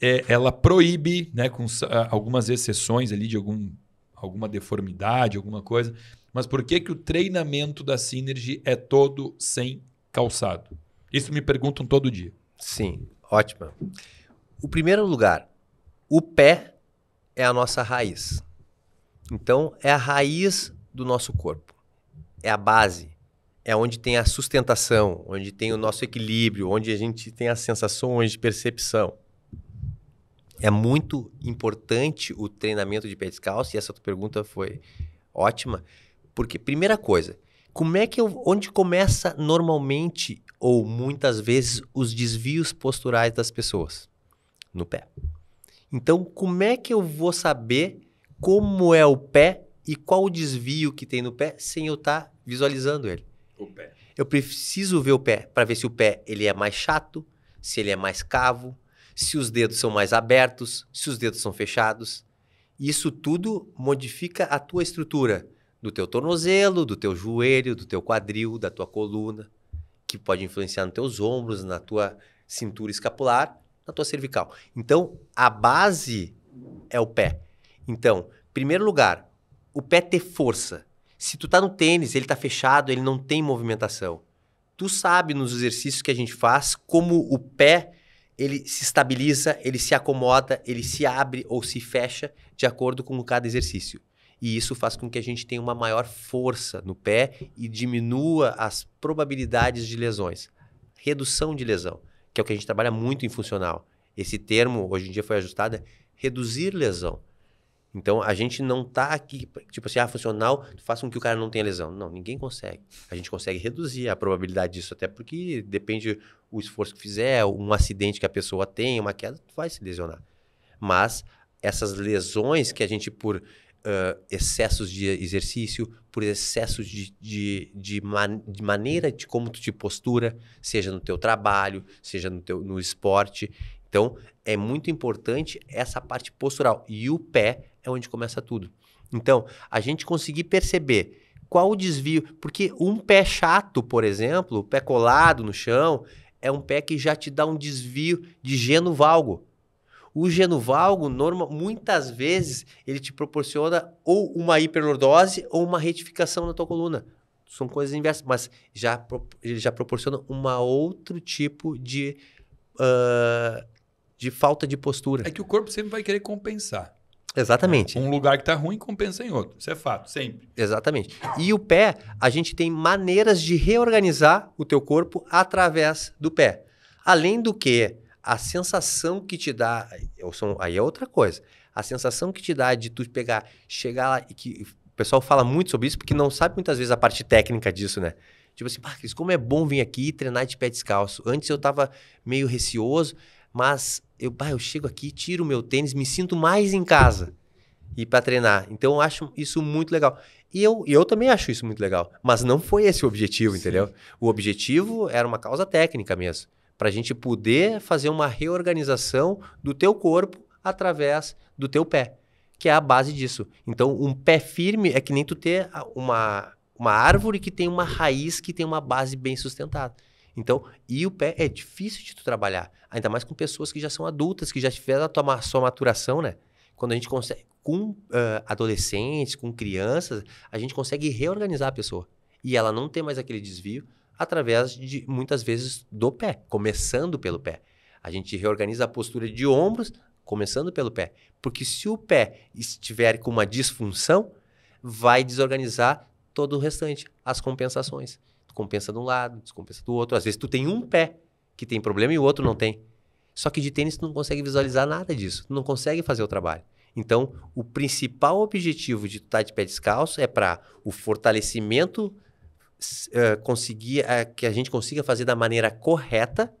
Speaker 1: é, ela proíbe, né, com algumas exceções ali de algum, alguma deformidade, alguma coisa, mas por que, que o treinamento da Synergy é todo sem calçado? Isso me perguntam todo dia.
Speaker 2: Sim, ótima. O primeiro lugar, o pé é a nossa raiz. Então, é a raiz do nosso corpo. É a base. É onde tem a sustentação, onde tem o nosso equilíbrio, onde a gente tem as sensações de percepção. É muito importante o treinamento de pé descalço, e essa tua pergunta foi ótima, porque, primeira coisa, como é que eu, onde começa normalmente ou muitas vezes os desvios posturais das pessoas? No pé. Então, como é que eu vou saber como é o pé e qual o desvio que tem no pé sem eu estar visualizando ele?
Speaker 1: O pé.
Speaker 2: Eu preciso ver o pé para ver se o pé ele é mais chato, se ele é mais cavo, se os dedos são mais abertos, se os dedos são fechados. Isso tudo modifica a tua estrutura do teu tornozelo, do teu joelho, do teu quadril, da tua coluna, que pode influenciar nos teus ombros, na tua cintura escapular, na tua cervical. Então, a base é o pé. Então, primeiro lugar, o pé ter força. Se tu tá no tênis, ele tá fechado, ele não tem movimentação. Tu sabe nos exercícios que a gente faz como o pé ele se estabiliza, ele se acomoda, ele se abre ou se fecha de acordo com cada exercício. E isso faz com que a gente tenha uma maior força no pé e diminua as probabilidades de lesões. Redução de lesão, que é o que a gente trabalha muito em funcional. Esse termo hoje em dia foi ajustado, é reduzir lesão. Então a gente não tá aqui, tipo assim, ah, funcional, faz com que o cara não tenha lesão. Não, ninguém consegue. A gente consegue reduzir a probabilidade disso, até porque depende o esforço que fizer, um acidente que a pessoa tem, uma queda, vai se lesionar. Mas essas lesões que a gente, por uh, excessos de exercício, por excessos de, de, de, man de, maneira de como tu te postura, seja no teu trabalho, seja no, teu, no esporte. Então, é muito importante essa parte postural. E o pé é onde começa tudo. Então, a gente conseguir perceber Qual o desvio? Porque um pé chato, por exemplo, o pé colado no chão, é um pé que já te dá um desvio de geno valgo. O geno valgo, normal, muitas vezes, ele te proporciona ou uma hiperlordose ou uma retificação na tua coluna. São coisas inversas, mas já, ele já proporciona um outro tipo de, uh, de falta de postura.
Speaker 1: É que o corpo sempre vai querer compensar.
Speaker 2: Exatamente.
Speaker 1: Um lugar que está ruim compensa em outro. Isso é fato, sempre.
Speaker 2: Exatamente. E o pé, a gente tem maneiras de reorganizar o teu corpo através do pé. Além do que, a sensação que te dá, aí é outra coisa. A sensação que te dá de tu pegar, chegar lá e que o pessoal fala muito sobre isso porque não sabe muitas vezes a parte técnica disso, né? Tipo assim, pá, como é bom vir aqui treinar de pé descalço. Antes eu tava meio receoso, mas eu, bah, eu chego aqui, tiro o meu tênis, me sinto mais em casa e para treinar. Então eu acho isso muito legal. E eu, eu também acho isso muito legal. Mas não foi esse o objetivo, Sim. entendeu? O objetivo era uma causa técnica mesmo. Para a gente poder fazer uma reorganização do teu corpo através do teu pé, que é a base disso. Então, um pé firme é que nem tu ter uma, uma árvore que tem uma raiz que tem uma base bem sustentada. Então, e o pé é difícil de tu trabalhar, ainda mais com pessoas que já são adultas, que já tiveram a tua, sua maturação, né? Quando a gente consegue, com uh, adolescentes, com crianças, a gente consegue reorganizar a pessoa. E ela não tem mais aquele desvio através de, muitas vezes, do pé, começando pelo pé. A gente reorganiza a postura de ombros, começando pelo pé. Porque se o pé estiver com uma disfunção, vai desorganizar todo o restante, as compensações compensa de um lado, descompensa do outro. Às vezes tu tem um pé que tem problema e o outro não tem. Só que de tênis tu não consegue visualizar nada disso, tu não consegue fazer o trabalho. Então, o principal objetivo de tu estar de pé descalço é para o fortalecimento uh, conseguir uh, que a gente consiga fazer da maneira correta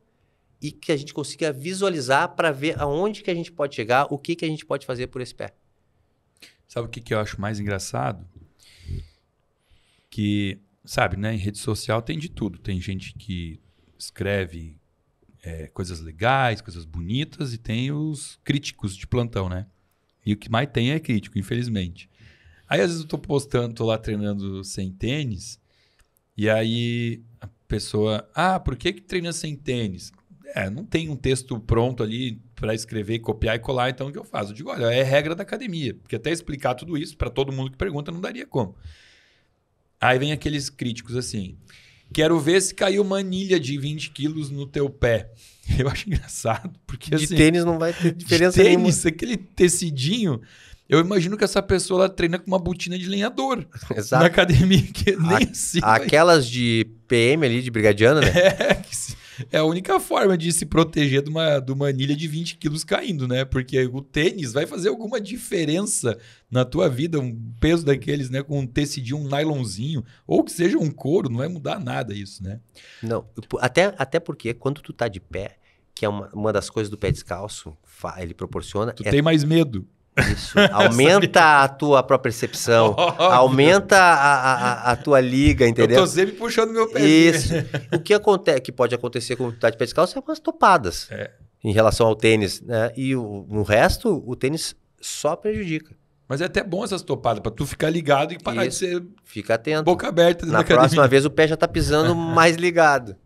Speaker 2: e que a gente consiga visualizar para ver aonde que a gente pode chegar, o que que a gente pode fazer por esse pé.
Speaker 1: Sabe o que, que eu acho mais engraçado? Que sabe, né? Em rede social tem de tudo. Tem gente que escreve é, coisas legais, coisas bonitas, e tem os críticos de plantão, né? E o que mais tem é crítico, infelizmente. Aí às vezes eu tô postando, tô lá treinando sem tênis, e aí a pessoa, ah, por que que treina sem tênis? É, não tem um texto pronto ali para escrever, copiar e colar, então o que eu faço? Eu digo, olha, é regra da academia, porque até explicar tudo isso para todo mundo que pergunta não daria como. Aí vem aqueles críticos assim. Quero ver se caiu uma anilha de 20 quilos no teu pé. Eu acho engraçado, porque
Speaker 2: de
Speaker 1: assim,
Speaker 2: tênis não vai ter diferença
Speaker 1: de
Speaker 2: tênis,
Speaker 1: nenhuma. aquele tecidinho, eu imagino que essa pessoa ela treina com uma botina de lenhador.
Speaker 2: Exato.
Speaker 1: Na academia, que nem A, assim.
Speaker 2: Aquelas vai... de PM ali, de brigadiana, né?
Speaker 1: É, que se é a única forma de se proteger de uma, de uma anilha de 20 quilos caindo, né? Porque o tênis vai fazer alguma diferença na tua vida, um peso daqueles, né? Com um tecidinho, um nylonzinho, ou que seja um couro, não vai mudar nada isso, né?
Speaker 2: Não, até, até porque quando tu tá de pé, que é uma, uma das coisas do pé descalço, ele proporciona.
Speaker 1: Tu
Speaker 2: é...
Speaker 1: tem mais medo.
Speaker 2: Isso. Aumenta a tua própria percepção. aumenta a, a, a, tua liga, entendeu?
Speaker 1: Eu tô sempre puxando meu pé.
Speaker 2: Isso. o que, acontece, que pode acontecer com o tá de pé descalço é umas topadas.
Speaker 1: É.
Speaker 2: Em relação ao tênis. Né? E o, no resto, o tênis só prejudica.
Speaker 1: Mas é até bom essas topadas, para tu ficar ligado e parar Isso. de ser.
Speaker 2: Fica atento.
Speaker 1: Boca aberta.
Speaker 2: Na próxima vez o pé já tá pisando mais ligado.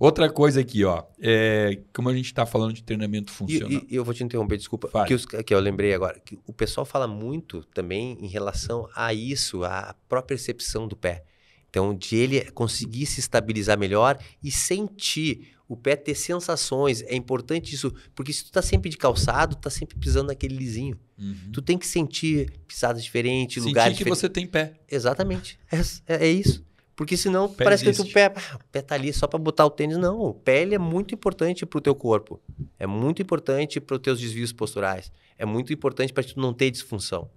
Speaker 1: Outra coisa aqui, ó. É, como a gente está falando de treinamento funcional.
Speaker 2: E, e, eu vou te interromper, desculpa. Que, os, que, eu lembrei agora. Que o pessoal fala muito também em relação a isso, a própria percepção do pé. Então, de ele conseguir se estabilizar melhor e sentir o pé ter sensações. É importante isso, porque se tu tá sempre de calçado, tu tá sempre pisando naquele lisinho. Uhum. Tu tem que sentir pisadas diferentes, lugares
Speaker 1: Sentir que você tem pé.
Speaker 2: Exatamente. É, é, é isso. Porque senão pé parece existe. que o pé, ah, o pé tá ali só para botar o tênis. Não, o pé é muito importante para o teu corpo. É muito importante para os teus desvios posturais. É muito importante para tu não ter disfunção.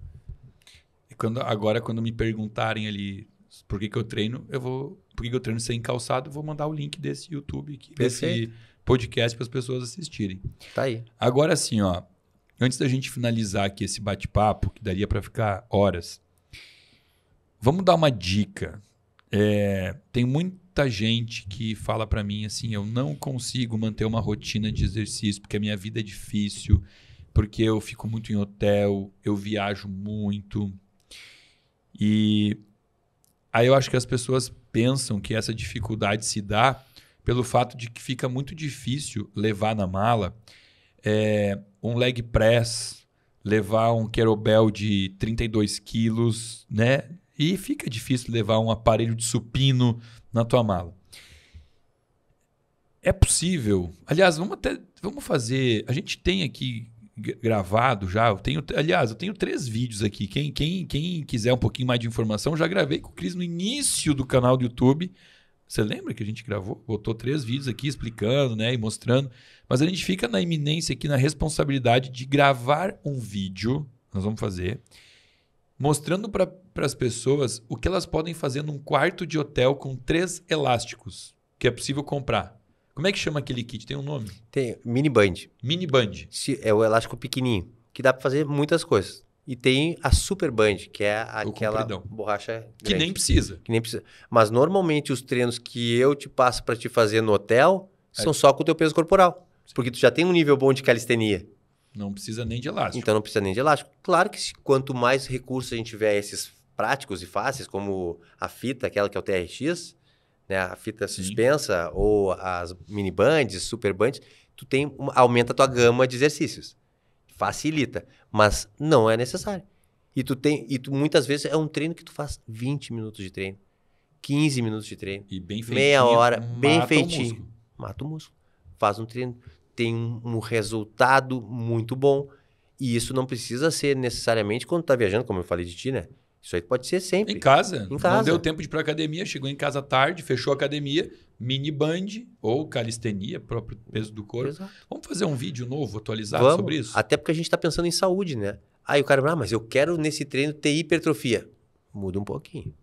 Speaker 1: E quando, agora, quando me perguntarem ali por que, que eu treino, eu vou. Por que, que eu treino sem calçado, eu vou mandar o link desse YouTube aqui, desse podcast para as pessoas assistirem.
Speaker 2: Tá aí.
Speaker 1: Agora sim, ó. Antes da gente finalizar aqui esse bate-papo, que daria para ficar horas, vamos dar uma dica é, tem muita gente que fala para mim assim: eu não consigo manter uma rotina de exercício porque a minha vida é difícil, porque eu fico muito em hotel, eu viajo muito. E Aí eu acho que as pessoas pensam que essa dificuldade se dá pelo fato de que fica muito difícil levar na mala é, um leg press, levar um kettlebell de 32 quilos, né? E fica difícil levar um aparelho de supino na tua mala. É possível. Aliás, vamos até vamos fazer. A gente tem aqui gravado já. Eu tenho, aliás, eu tenho três vídeos aqui. Quem, quem, quem quiser um pouquinho mais de informação, já gravei com o Cris no início do canal do YouTube. Você lembra que a gente gravou? Botou três vídeos aqui explicando, né, e mostrando. Mas a gente fica na iminência aqui na responsabilidade de gravar um vídeo. Nós vamos fazer mostrando para as pessoas o que elas podem fazer num quarto de hotel com três elásticos que é possível comprar. Como é que chama aquele kit? Tem um nome?
Speaker 2: Tem mini band.
Speaker 1: Mini band.
Speaker 2: É o elástico pequenininho, que dá para fazer muitas coisas. E tem a super band, que é aquela compridão. borracha grande,
Speaker 1: que nem precisa.
Speaker 2: Que nem precisa. Mas normalmente os treinos que eu te passo para te fazer no hotel é. são só com o teu peso corporal, porque tu já tem um nível bom de calistenia.
Speaker 1: Não precisa nem de elástico.
Speaker 2: Então não precisa nem de elástico. Claro que se, quanto mais recursos a gente tiver esses práticos e fáceis, como a fita, aquela que é o TRX, né, a fita Sim. suspensa ou as mini bands, super bands, tu tem aumenta a tua gama de exercícios. Facilita, mas não é necessário. E tu tem e tu muitas vezes é um treino que tu faz 20 minutos de treino, 15 minutos de treino,
Speaker 1: e bem feitinho,
Speaker 2: meia hora, bem feitinho. O mata o músculo. Faz um treino, tem um, um resultado muito bom. E isso não precisa ser necessariamente quando tá viajando, como eu falei de ti, né? Isso aí pode ser sempre.
Speaker 1: Em casa. Em casa. Não deu tempo de ir para academia, chegou em casa tarde, fechou a academia, mini band ou calistenia, próprio peso do corpo. Exato. Vamos fazer um vídeo novo, atualizado Vamos. sobre isso?
Speaker 2: Até porque a gente está pensando em saúde, né? Aí o cara, ah, mas eu quero nesse treino ter hipertrofia. Muda um pouquinho.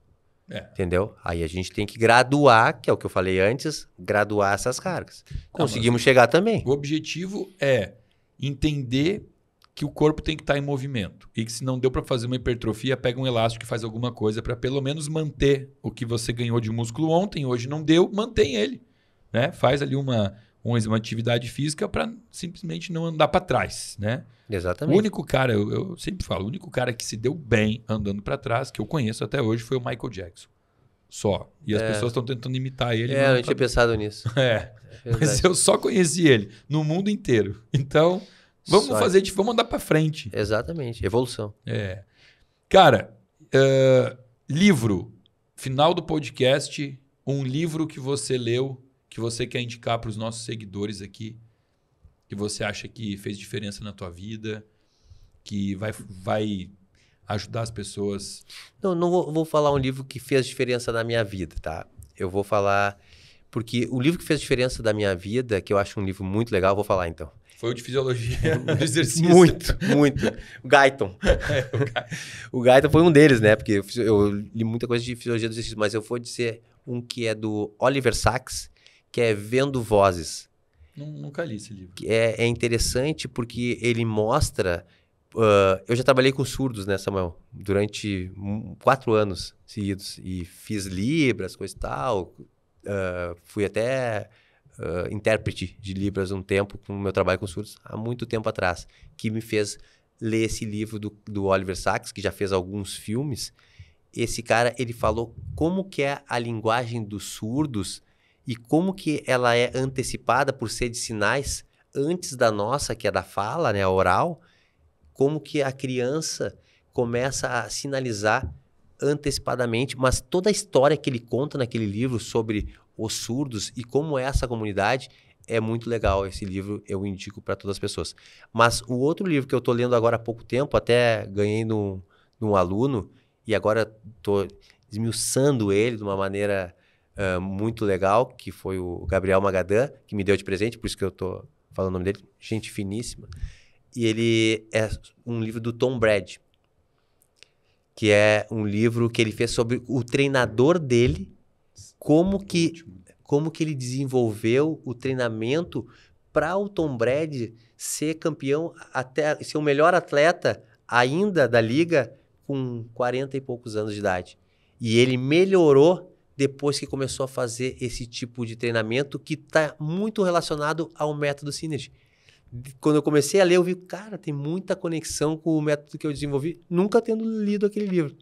Speaker 2: É. Entendeu? Aí a gente tem que graduar, que é o que eu falei antes, graduar essas cargas. Conseguimos Não, chegar também.
Speaker 1: O objetivo é entender que o corpo tem que estar tá em movimento. E que se não deu para fazer uma hipertrofia, pega um elástico e faz alguma coisa para pelo menos manter o que você ganhou de músculo ontem, hoje não deu, mantém ele. Né? Faz ali uma, uma atividade física para simplesmente não andar para trás, né?
Speaker 2: Exatamente.
Speaker 1: O único cara, eu, eu, sempre falo, o único cara que se deu bem andando para trás, que eu conheço até hoje, foi o Michael Jackson. Só. E as é. pessoas estão tentando imitar ele.
Speaker 2: É, eu não tinha pensado nisso.
Speaker 1: É. é Mas eu só conheci ele no mundo inteiro. Então, Vamos Só fazer, de, vamos andar para frente.
Speaker 2: Exatamente, evolução.
Speaker 1: É. Cara, uh, livro, final do podcast, um livro que você leu, que você quer indicar para os nossos seguidores aqui, que você acha que fez diferença na tua vida, que vai, vai ajudar as pessoas.
Speaker 2: Não, não vou, vou falar um livro que fez diferença na minha vida, tá? Eu vou falar porque o livro que fez diferença da minha vida, que eu acho um livro muito legal, vou falar então.
Speaker 1: Foi o de fisiologia de exercício.
Speaker 2: muito, muito. O Guyton. É, o Guyton foi um deles, né? Porque eu, eu, li muita coisa de fisiologia do exercício, mas eu vou dizer um que é do Oliver Sacks, que é Vendo Vozes.
Speaker 1: Nunca li esse livro.
Speaker 2: É, é interessante porque ele mostra. Uh, eu já trabalhei com surdos, né, Samuel? Durante quatro anos seguidos. E fiz Libras, coisa e tal. Uh, fui até uh, intérprete de Libras um tempo com o meu trabalho com surdos, há muito tempo atrás, que me fez ler esse livro do, do Oliver Sacks, que já fez alguns filmes. Esse cara, ele falou como que é a linguagem dos surdos e como que ela é antecipada por ser de sinais antes da nossa, que é da fala, né, oral, como que a criança começa a sinalizar antecipadamente, mas toda a história que ele conta naquele livro sobre os surdos e como é essa comunidade é muito legal. Esse livro eu indico para todas as pessoas. Mas o outro livro que eu estou lendo agora há pouco tempo, até ganhei num, num aluno e agora estou esmiuçando ele de uma maneira uh, muito legal, que foi o Gabriel Magadan, que me deu de presente, por isso que eu estou falando o nome dele, gente finíssima. E ele é um livro do Tom Brady, que é um livro que ele fez sobre o treinador dele como que, como que ele desenvolveu o treinamento para o Tom Brady ser campeão, até ser o melhor atleta ainda da liga com 40 e poucos anos de idade. E ele melhorou depois que começou a fazer esse tipo de treinamento que está muito relacionado ao método Synergy. Quando eu comecei a ler, eu vi, cara, tem muita conexão com o método que eu desenvolvi, nunca tendo lido aquele livro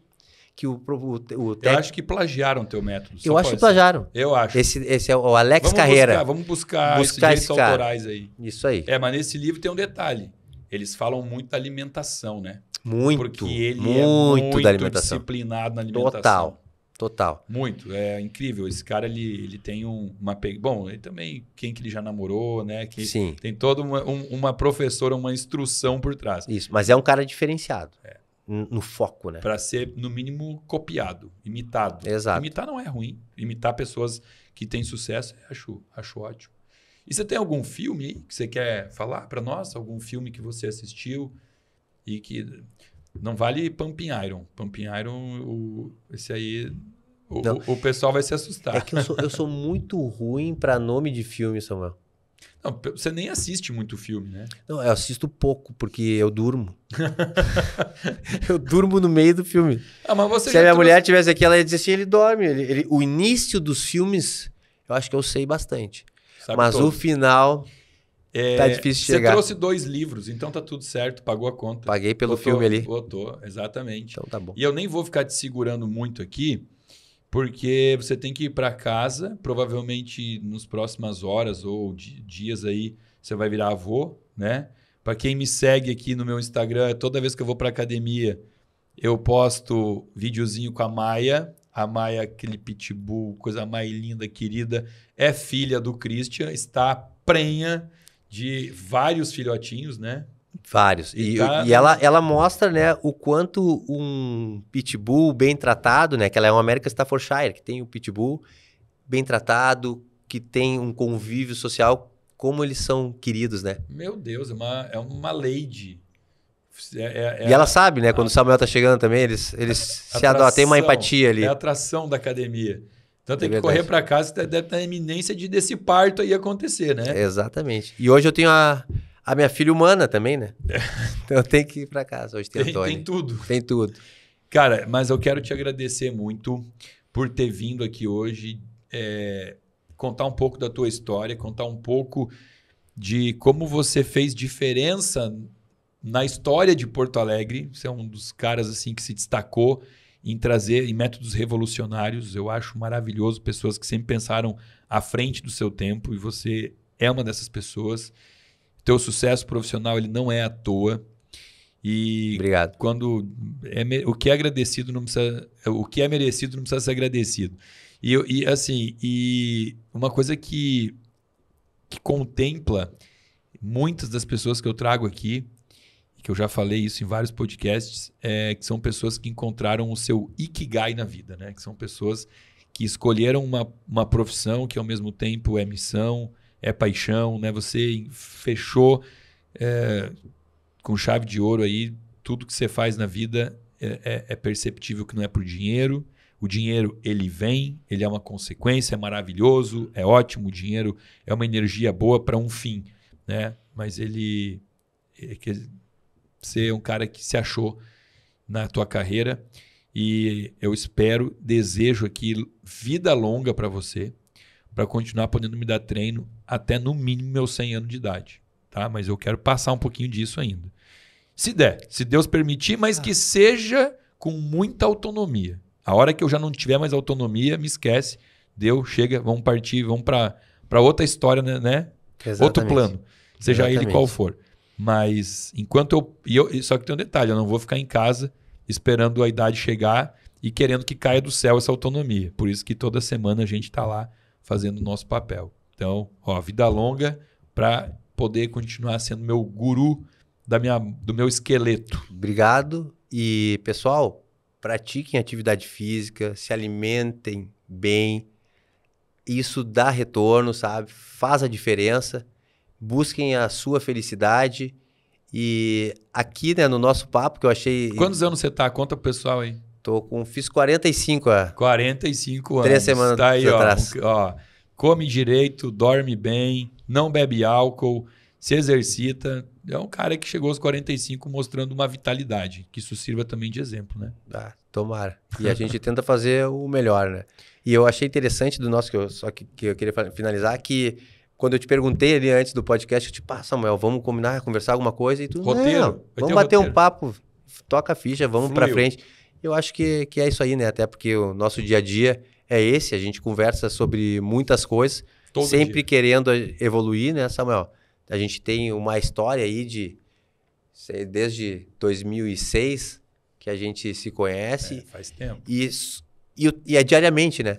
Speaker 2: que o, o, o
Speaker 1: Eu acho que plagiaram teu método.
Speaker 2: Eu acho que plagiaram.
Speaker 1: Eu acho.
Speaker 2: Esse, esse é o Alex
Speaker 1: vamos
Speaker 2: Carreira.
Speaker 1: Buscar, vamos buscar,
Speaker 2: Buscar
Speaker 1: esses direitos autorais aí.
Speaker 2: Isso aí.
Speaker 1: É, mas nesse livro tem um detalhe. Eles falam muito da alimentação, né?
Speaker 2: Muito.
Speaker 1: Porque ele
Speaker 2: muito,
Speaker 1: é muito
Speaker 2: da alimentação.
Speaker 1: disciplinado na alimentação.
Speaker 2: Total. Total.
Speaker 1: Muito, é incrível. Esse cara, ele, ele tem um, uma... pe- Bom, ele também, quem que ele já namorou, né? Que
Speaker 2: Sim.
Speaker 1: tem toda uma, um- uma professora, uma instrução por trás.
Speaker 2: Isso. Mas é um cara diferenciado. N- No foco, né?
Speaker 1: Para ser, no mínimo, copiado, imitado.
Speaker 2: Exato.
Speaker 1: Imitar não é ruim. Imitar pessoas que têm sucesso, acho, acho ótimo. E você tem algum filme aí que você quer falar para nós? Algum filme que você assistiu e que não vale Pumping Iron. Pumping Iron, o, esse aí, o, o, pessoal vai se assustar.
Speaker 2: É que eu sou, eu sou muito ruim pra nome de filme, Samuel.
Speaker 1: Não, você nem assiste muito filme, né?
Speaker 2: Não, eu assisto pouco, porque eu durmo. eu durmo no meio do filme.
Speaker 1: Ah, mas você
Speaker 2: Se a minha
Speaker 1: trouxe-
Speaker 2: mulher tivesse aqui, ela ia dizer assim, ele dorme. Ele, ele- o início dos filmes, eu acho que eu sei bastante.
Speaker 1: sabe
Speaker 2: Mas o
Speaker 1: todos.
Speaker 2: final,
Speaker 1: É,
Speaker 2: tá difícil de
Speaker 1: Você
Speaker 2: chegar.
Speaker 1: trouxe dois livros, então tá tudo certo, pagou a conta.
Speaker 2: paguei pelo
Speaker 1: Botou-
Speaker 2: filme ali.
Speaker 1: Botou, exatamente.
Speaker 2: Então tá bom.
Speaker 1: E eu nem vou ficar te segurando muito aqui, porque você tem que ir para casa, provavelmente nos próximas horas ou di- dias aí, você vai virar avô, né? Para quem me segue aqui no meu Instagram, toda vez que eu vou para academia, eu posto videozinho com a Maia. A Maia, aquele pitbull, coisa mais linda, querida, é filha do Christian, está prenha de vários filhotinhos, né?
Speaker 2: Vários.
Speaker 1: E
Speaker 2: E,
Speaker 1: tá-
Speaker 2: e ela, ela mostra, né, o quanto um pitbull bem tratado, né, que ela é uma American Staffordshire, que tem o pitbull bem tratado, que tem um convívio social, como eles são queridos, né?
Speaker 1: Meu Deus, é uma, é uma lady. É, é- é
Speaker 2: e ela sabe, né, quando o Samuel tá chegando também, eles, eles se adotam, tem uma empatia ali.
Speaker 1: É a atração da academia. Então tem
Speaker 2: É
Speaker 1: que
Speaker 2: verdade.
Speaker 1: correr para casa, você deve estar na iminência de desse parto aí acontecer, né?
Speaker 2: Exatamente. E hoje eu tenho a, a minha filha humana também, né? Então eu tenho que ir pra casa. Hoje tem,
Speaker 1: Tem,
Speaker 2: Antônio.
Speaker 1: tem tudo.
Speaker 2: Tem tudo.
Speaker 1: Cara, mas eu quero te agradecer muito por ter vindo aqui hoje, é, contar um pouco da tua história, contar um pouco de como você fez diferença na história de Porto Alegre. Você é um dos caras assim que se destacou em trazer em métodos revolucionários. Eu acho maravilhoso pessoas que sempre pensaram à frente do seu tempo e você é uma dessas pessoas. Teu sucesso profissional ele não é à toa. E
Speaker 2: Obrigado.
Speaker 1: quando é o que é agradecido não precisa o que é merecido não precisa ser agradecido e, e assim e uma coisa que que contempla muitas das pessoas que eu trago aqui que eu já falei isso em vários podcasts é que são pessoas que encontraram o seu ikigai na vida né que são pessoas que escolheram uma, uma profissão que ao mesmo tempo é missão é paixão né você fechou é, com chave de ouro aí, tudo que você faz na vida é, é- é perceptível que não é por dinheiro. O dinheiro, ele vem, ele é uma consequência, é maravilhoso, é ótimo. O dinheiro é uma energia boa para um fim, né? Mas ele... é que você é um cara que se achou na tua carreira e eu espero, desejo aqui vida longa para você, para continuar podendo me dar treino até no mínimo meus 100 anos de idade tá? Mas eu quero passar um pouquinho disso ainda. Se der, se Deus permitir, mas que seja com muita autonomia. A hora que eu já não tiver mais autonomia, me esquece. Deu, chega, vamos partir, vamos para outra história, né? né? Outro plano. Seja ele
Speaker 2: Exatamente.
Speaker 1: qual for. Mas enquanto eu, e eu. Só que tem um detalhe: eu não vou ficar em casa esperando a idade chegar e querendo que caia do céu essa autonomia. Por isso que toda semana a gente está lá fazendo o nosso papel. Então, ó, vida longa para poder continuar sendo meu guru da minha, do meu esqueleto.
Speaker 2: Obrigado. E, pessoal, pratiquem atividade física, se alimentem bem. Isso dá retorno, sabe? Faz a diferença. Busquem a sua felicidade. E aqui, né, no nosso papo, que eu achei.
Speaker 1: Quantos anos você tá? Conta pro pessoal aí.
Speaker 2: Tô com. Fiz 45, ó.
Speaker 1: 45 anos.
Speaker 2: Três semanas
Speaker 1: tá aí, ó,
Speaker 2: atrás.
Speaker 1: um- ó. Come direito, dorme bem, não bebe álcool, se exercita. É um cara que chegou aos 45 mostrando uma vitalidade. Que isso sirva também de exemplo, né?
Speaker 2: Ah, tomara. E a gente tenta fazer o melhor, né? E eu achei interessante do nosso, que eu, só que, que eu queria finalizar, que quando eu te perguntei ali antes do podcast, eu tipo, ah, Samuel, vamos combinar, conversar alguma coisa? E tu,
Speaker 1: Roteiro?
Speaker 2: "Não, vamos
Speaker 1: um
Speaker 2: bater um
Speaker 1: roteiro."
Speaker 2: papo, toca a ficha, vamos pra
Speaker 1: Fluiu.
Speaker 2: frente. Eu acho que, que é isso aí, né? Até porque o nosso dia a dia é esse, a gente conversa sobre muitas coisas, Todo sempre dia. querendo evoluir, né, Samuel? A gente tem uma história aí de sei, desde 2006 que a gente se conhece.
Speaker 1: É, faz tempo.
Speaker 2: E, e, e é diariamente, né?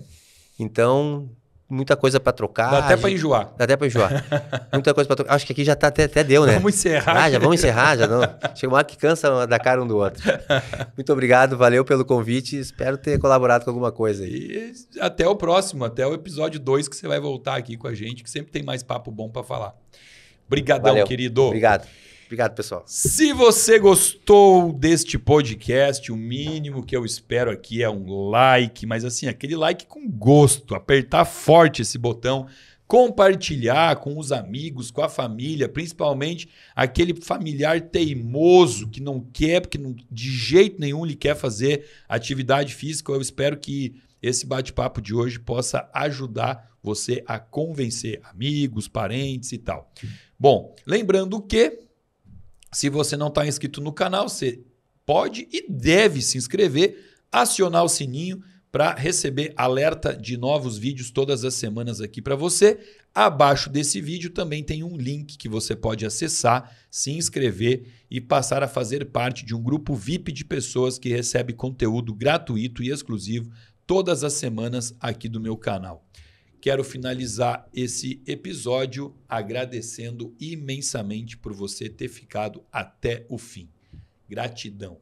Speaker 2: Então, muita coisa para trocar.
Speaker 1: Dá até para enjoar.
Speaker 2: Dá até para enjoar. muita coisa para trocar. Acho que aqui já tá até, até deu, né?
Speaker 1: Vamos encerrar.
Speaker 2: Ah, já vamos encerrar, já não. Chega uma hora que cansa da cara um do outro. Muito obrigado, valeu pelo convite. Espero ter colaborado com alguma coisa
Speaker 1: aí. E até o próximo, até o episódio 2 que você vai voltar aqui com a gente, que sempre tem mais papo bom para falar. Obrigadão, valeu. querido.
Speaker 2: Obrigado. Obrigado, pessoal.
Speaker 1: Se você gostou deste podcast, o mínimo que eu espero aqui é um like, mas assim, aquele like com gosto, apertar forte esse botão, compartilhar com os amigos, com a família, principalmente aquele familiar teimoso que não quer, porque não, de jeito nenhum lhe quer fazer atividade física. Eu espero que esse bate-papo de hoje possa ajudar você a convencer amigos, parentes e tal. Bom, lembrando que se você não está inscrito no canal, você pode e deve se inscrever, acionar o sininho para receber alerta de novos vídeos todas as semanas aqui para você. Abaixo desse vídeo também tem um link que você pode acessar, se inscrever e passar a fazer parte de um grupo VIP de pessoas que recebe conteúdo gratuito e exclusivo todas as semanas aqui do meu canal. Quero finalizar esse episódio agradecendo imensamente por você ter ficado até o fim. Gratidão.